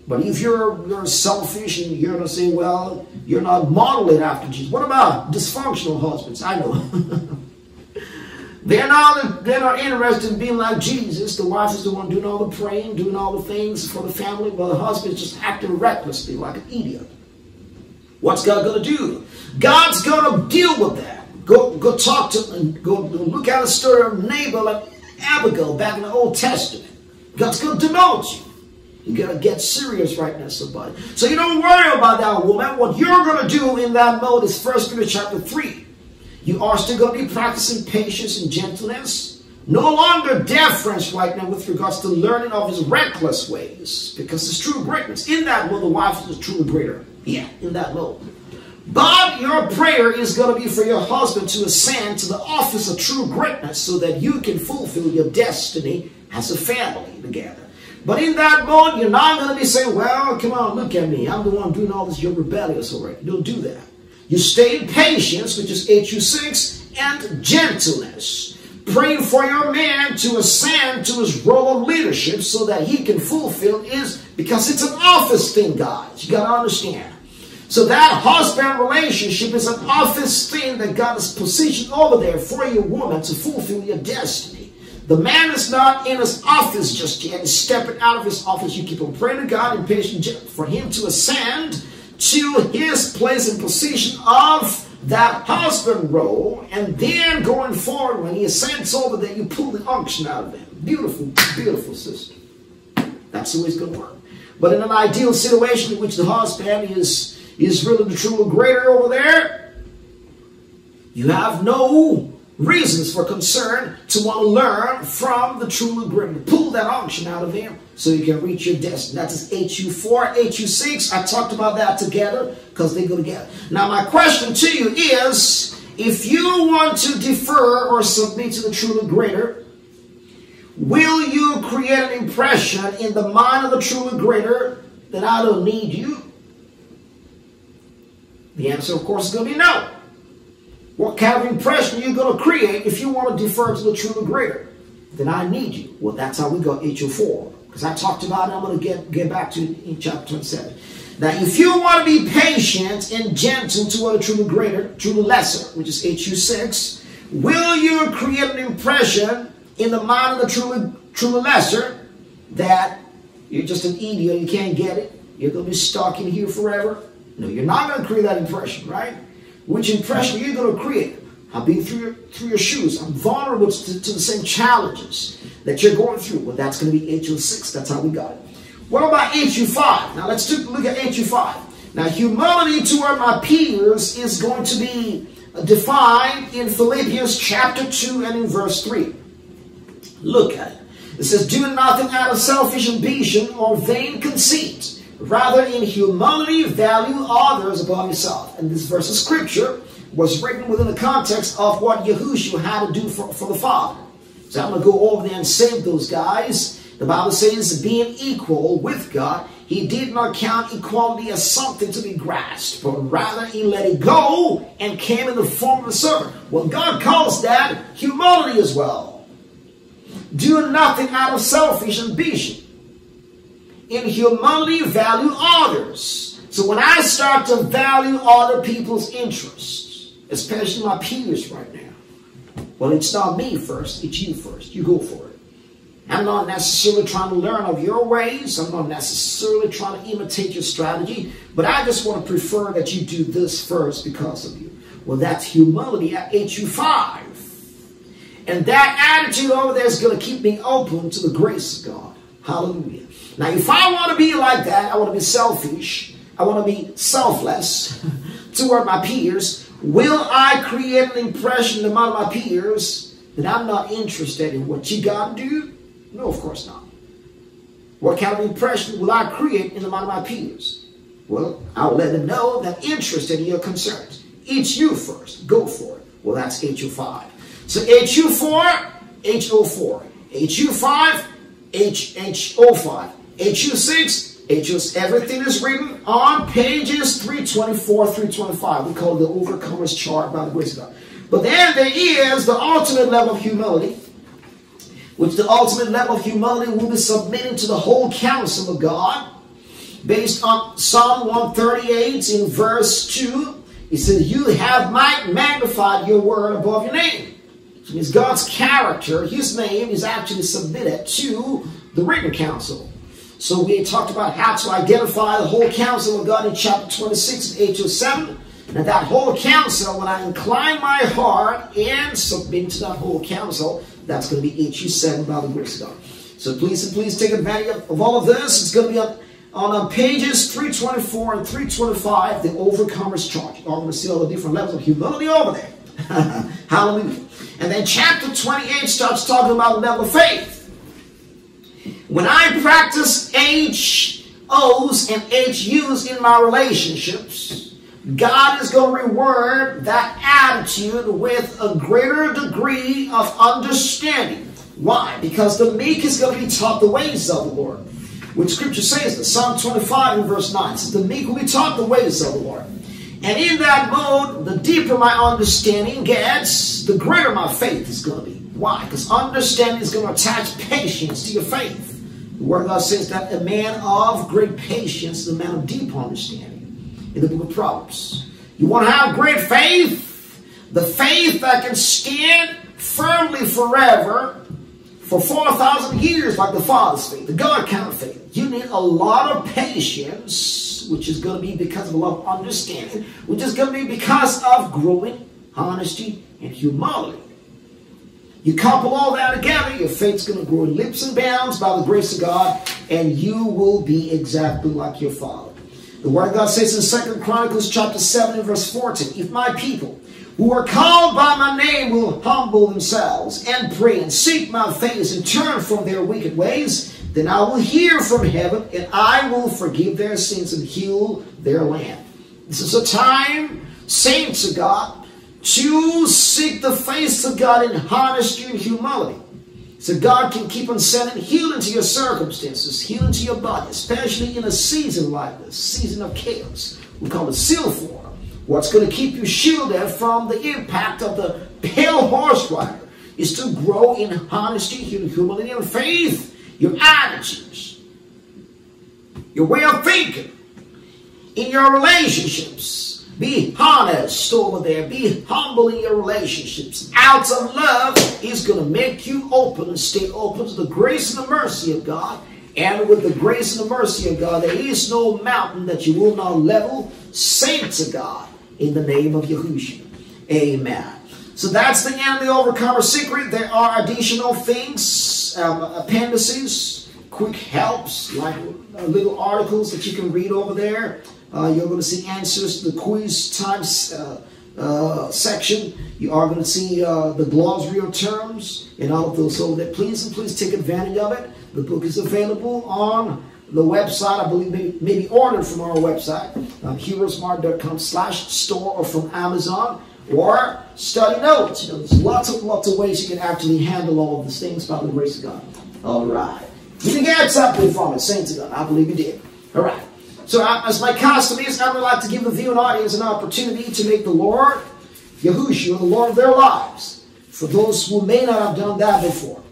But if you're, you're selfish and you're going to say, well, you're not modeling after Jesus. What about dysfunctional husbands? I know. They're not, they're not interested in being like Jesus. The wife is the one doing all the praying, doing all the things for the family, while the husband is just acting recklessly like an idiot. What's God going to do? God's going to deal with that. Go, go talk to, go look at the story of Nabal and Abigail back in the Old Testament. God's going to demote you. You gotta get serious right now, somebody. So you don't worry about that woman. What you're gonna do in that mode is First Peter chapter 3. You are still going to be practicing patience and gentleness. No longer deference right now with regards to learning of his reckless ways. Because it's true greatness. In that mode, the wife is truly greater. Yeah, in that mode. But your prayer is going to be for your husband to ascend to the office of true greatness so that you can fulfill your destiny as a family together. But in that mode, you're not going to be saying, well, come on, look at me. I'm the one doing all this. You're rebellious already. Don't do that. You stay in patience, which is HU6, and gentleness. Praying for your man to ascend to his role of leadership so that he can fulfill his, because it's an office thing, guys. You got to understand. So that husband relationship is an office thing that God has positioned over there for your woman to fulfill your destiny. The man is not in his office just yet. He's stepping out of his office. You keep on praying to God and patient for him to ascend to his place and position of that husband role, and then going forward, when he ascends over there, you pull the unction out of him. Beautiful, beautiful system. That's the way it's going to work. But in an ideal situation in which the husband is, is really the true greater over there, you have no reasons for concern to want to learn from the true agreement. Pull that unction out of him so you can reach your destiny. That is HU4, HU6. I talked about that together because they go together. Now, my question to you is if you want to defer or submit to the truly greater, will you create an impression in the mind of the truly greater that I don't need you? The answer, of course, is going to be no. What kind of impression are you going to create if you want to defer to the truly greater? Then I need you. Well, that's how we got HO4. Because I talked about it, I'm going to get, get back to in chapter 27. Now, if you want to be patient and gentle toward a truly greater, truly lesser, which is HU6, will you create an impression in the mind of the truly, truly lesser that you're just an idiot, you can't get it, you're going to be stuck in here forever? No, you're not going to create that impression, right? Which impression are you going to create? I've been through your, through your shoes. I'm vulnerable to, to the same challenges that you're going through. Well, that's going to be HU6. That's how we got it. What about HU5? Now, let's take a look at HU5. Now, humility toward my peers is going to be defined in Philippians chapter 2 and in verse 3. Look at it. It says, Do nothing out of selfish ambition or vain conceit. Rather, in humility, value others above yourself. And this verse of scripture was written within the context of what Yahushua had to do for, for the Father. So I'm going to go over there and save those guys. The Bible says, being equal with God, he did not count equality as something to be grasped, but rather he let it go and came in the form of a servant. Well, God calls that humility as well. Do nothing out of selfish ambition. In humility, value others. So when I start to value other people's interests, especially my peers right now, Well, it's not me first, it's you first. You go for it. I'm not necessarily trying to learn of your ways. I'm not necessarily trying to imitate your strategy, but I just want to prefer that you do this first because of you. Well, that's humility at HU5. And that attitude over there is going to keep me open to the grace of God. Hallelujah. Now, if I want to be like that, I want to be selfish, I want to be selfless toward my peers, will I create an impression among my peers that I'm not interested in what you got to do? No, of course not. What kind of impression will I create in the mind of my peers? Well, I'll let them know that I'm interested in your concerns. It's you first. Go for it. Well, that's HU5. So HU4, HO4. HU5, HO5. HU6, HU, everything is written on pages 324 325. We call it the overcomer's chart by the grace of God. But then there is the ultimate level of humility, which the ultimate level of humility will be submitting to the whole counsel of God. Based on Psalm 138 in verse 2, it says, You have might magnified your word above your name. Which means God's character, his name, is actually submitted to the written counsel. So we talked about how to identify the whole counsel of God in chapter 26 and 8 to 7. And that whole counsel, when I incline my heart and submit to that whole counsel, that's going to be HU7 by the grace of God. So please and please take advantage of, of all of this. It's going to be on, on, on pages 324 and 325, the overcomer's chart. You're going to see all the different levels of humility over there. Hallelujah. And then chapter 28 starts talking about the level of faith. When I practice HOs and HUs in my relationships, God is going to reward that attitude with a greater degree of understanding. Why? Because the meek is going to be taught the ways of the Lord. Which scripture says that Psalm 25 and verse 9 says, The meek will be taught the ways of the Lord. And in that mode, the deeper my understanding gets, the greater my faith is going to be. Why? Because understanding is going to attach patience to your faith. The Word of God says that a man of great patience is a man of deep understanding in the book of Proverbs. You want to have great faith? The faith that can stand firmly forever for 4,000 years like the Father's faith, the God kind of faith. You need a lot of patience, which is going to be because of a lot of understanding, which is going to be because of growing honesty and humility. You couple all that together, your faith's going to grow leaps and bounds by the grace of God, and you will be exactly like your Father. The Word of God says in Second Chronicles chapter 7 and verse 14, If my people who are called by my name will humble themselves and pray and seek my face and turn from their wicked ways, then I will hear from heaven and I will forgive their sins and heal their land. This is a time, saints of God, to seek the face of God in honesty and humility. So God can keep on sending healing to your circumstances, healing to your body, especially in a season like this, season of chaos. We call it silver. What's going to keep you shielded from the impact of the pale horse rider is to grow in honesty, humility, and faith. Your attitudes, your way of thinking, in your relationships, be honest over there. Be humble in your relationships. Out of love is going to make you open and stay open to the grace and the mercy of God. And with the grace and the mercy of God, there is no mountain that you will not level. Saints of God, in the name of Yahushua. Amen. So that's the end of the Overcomer Secret. There are additional things, um, appendices, quick helps, like uh, little articles that you can read over there. Uh, you're going to see answers to the quiz times uh, uh, section. You are going to see uh, the glossary of terms and all of those. So that please and please take advantage of it. The book is available on the website. I believe maybe, ordered from our website, um, heroesmart.com slash store or from Amazon or study notes. You know, there's lots of lots of ways you can actually handle all of these things by the grace of God. All right. You can get something from it, saints of God. I believe you did. All right. So as my custom is, I would like to give the viewing audience an opportunity to make the Lord, Yahushua, the Lord of their lives. For those who may not have done that before.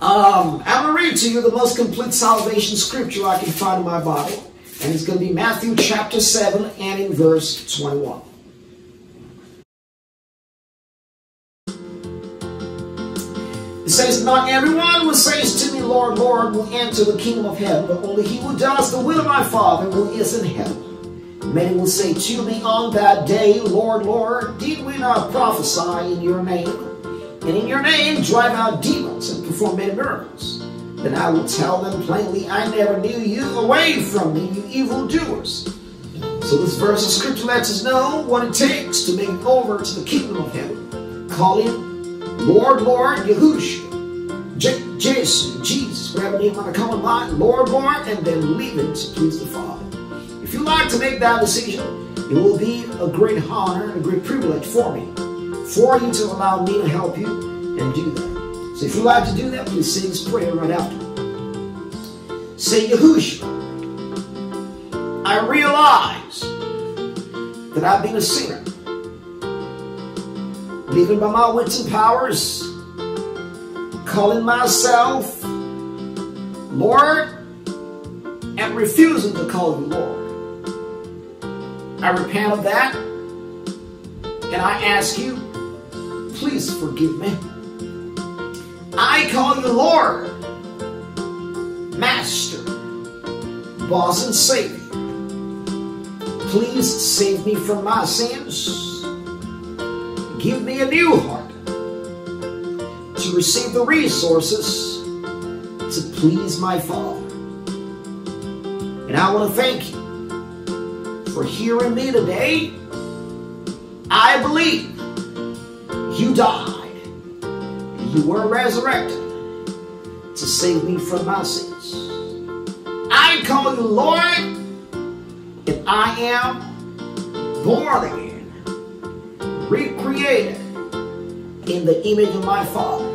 Um, I'm going to read to you the most complete salvation scripture I can find in my Bible. And it's going to be Matthew chapter 7 and in verse 21. Says, Not everyone who says to me, Lord, Lord, will enter the kingdom of heaven, but only he who does the will of my Father who is in heaven. Many will say to me on that day, Lord, Lord, did we not prophesy in your name? And in your name drive out demons and perform many miracles? Then I will tell them plainly, I never knew you. Away from me, you evildoers. So this verse of scripture lets us know what it takes to make over to the kingdom of heaven. Call him Lord, Lord, Yahushua, Jesus, Jesus, whatever name want to come in mind, Lord, Lord, and then leave it to please the Father. If you like to make that decision, it will be a great honor a great privilege for me, for you to allow me to help you and do that. So if you like to do that, please say this prayer right after. Say, Yahushua, I realize that I've been a sinner, living by my wits and powers, calling myself Lord, and refusing to call you Lord. I repent of that, and I ask you, please forgive me. I call you Lord, Master, Boss, and Savior. Please save me from my sins. Give me a new heart to receive the resources to please my Father. And I want to thank you for hearing me today. I believe you died and you were resurrected to save me from my sins. I call you Lord, and I am born again, recreated in the image of my Father.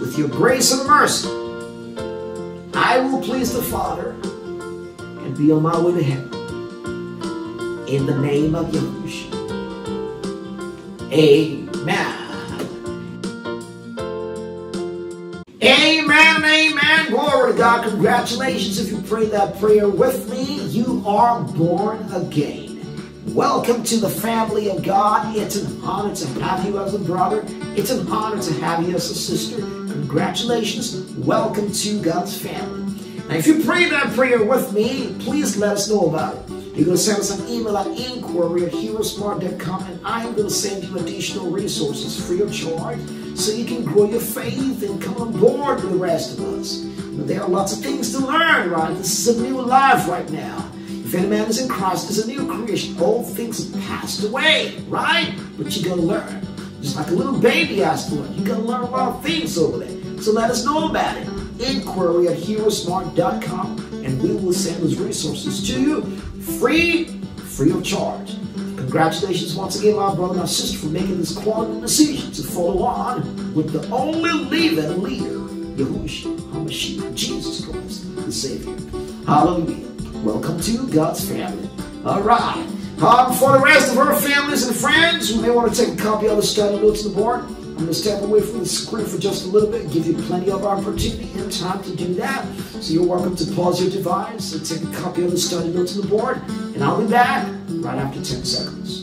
With your grace and mercy, I will please the Father and be on my way to heaven. In the name of Yahushua. Amen. Amen, amen. Glory to God. Congratulations if you pray that prayer with me. You are born again. Welcome to the family of God. It's an honor to have you as a brother. It's an honor to have you as a sister. Congratulations. Welcome to God's family. Now, if you pray that prayer with me, please let us know about it. You can send us an email at inquiry at heroesmart.com and I'm going to send you additional resources free of charge so you can grow your faith and come on board with the rest of us. There are lots of things to learn, right? This is a new life right now. If man is in Christ, is a new creation. Old things have passed away, right? But you're going to learn. Just like a little baby has to learn. You're going to learn a lot of things over there. So let us know about it. Inquiry at heroesmart.com and we will send those resources to you free, free of charge. Congratulations once again, my brother and my sister, for making this quality decision to follow on with the only living leader, Yahushua HaMashiach, Jesus Christ, the Savior. Hallelujah. Welcome to God's family. All right. Um, for the rest of our families and friends who may want to take a copy of the study notes on the board, I'm going to step away from the screen for just a little bit, give you plenty of opportunity and time to do that. So you're welcome to pause your device and take a copy of the study notes on the board, and I'll be back right after 10 seconds.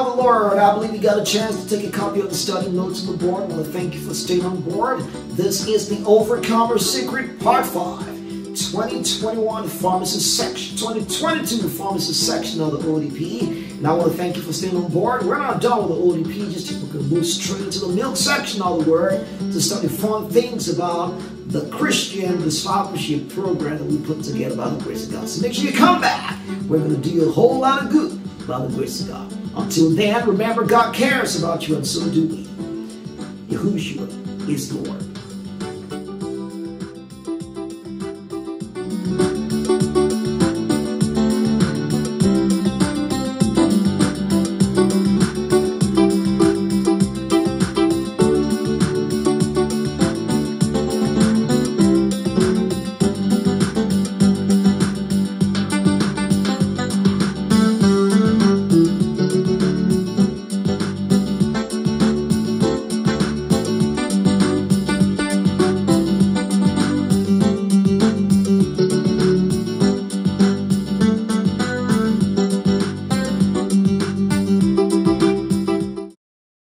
Of the Lord. I believe you got a chance to take a copy of the study notes on the board. I want to thank you for staying on board. This is the Overcomer Secret Part 5, 2021 Pharmacist section, 2022 Pharmacist section of the ODP. And I want to thank you for staying on board. We're not done with the ODP, just to move straight into the milk section of the Word to study fun things about the Christian discipleship program that we put together by the grace of God. So make sure you come back. We're going to do a whole lot of good by the grace of God. Until then, remember God cares about you and so do we. Yahushua is Lord.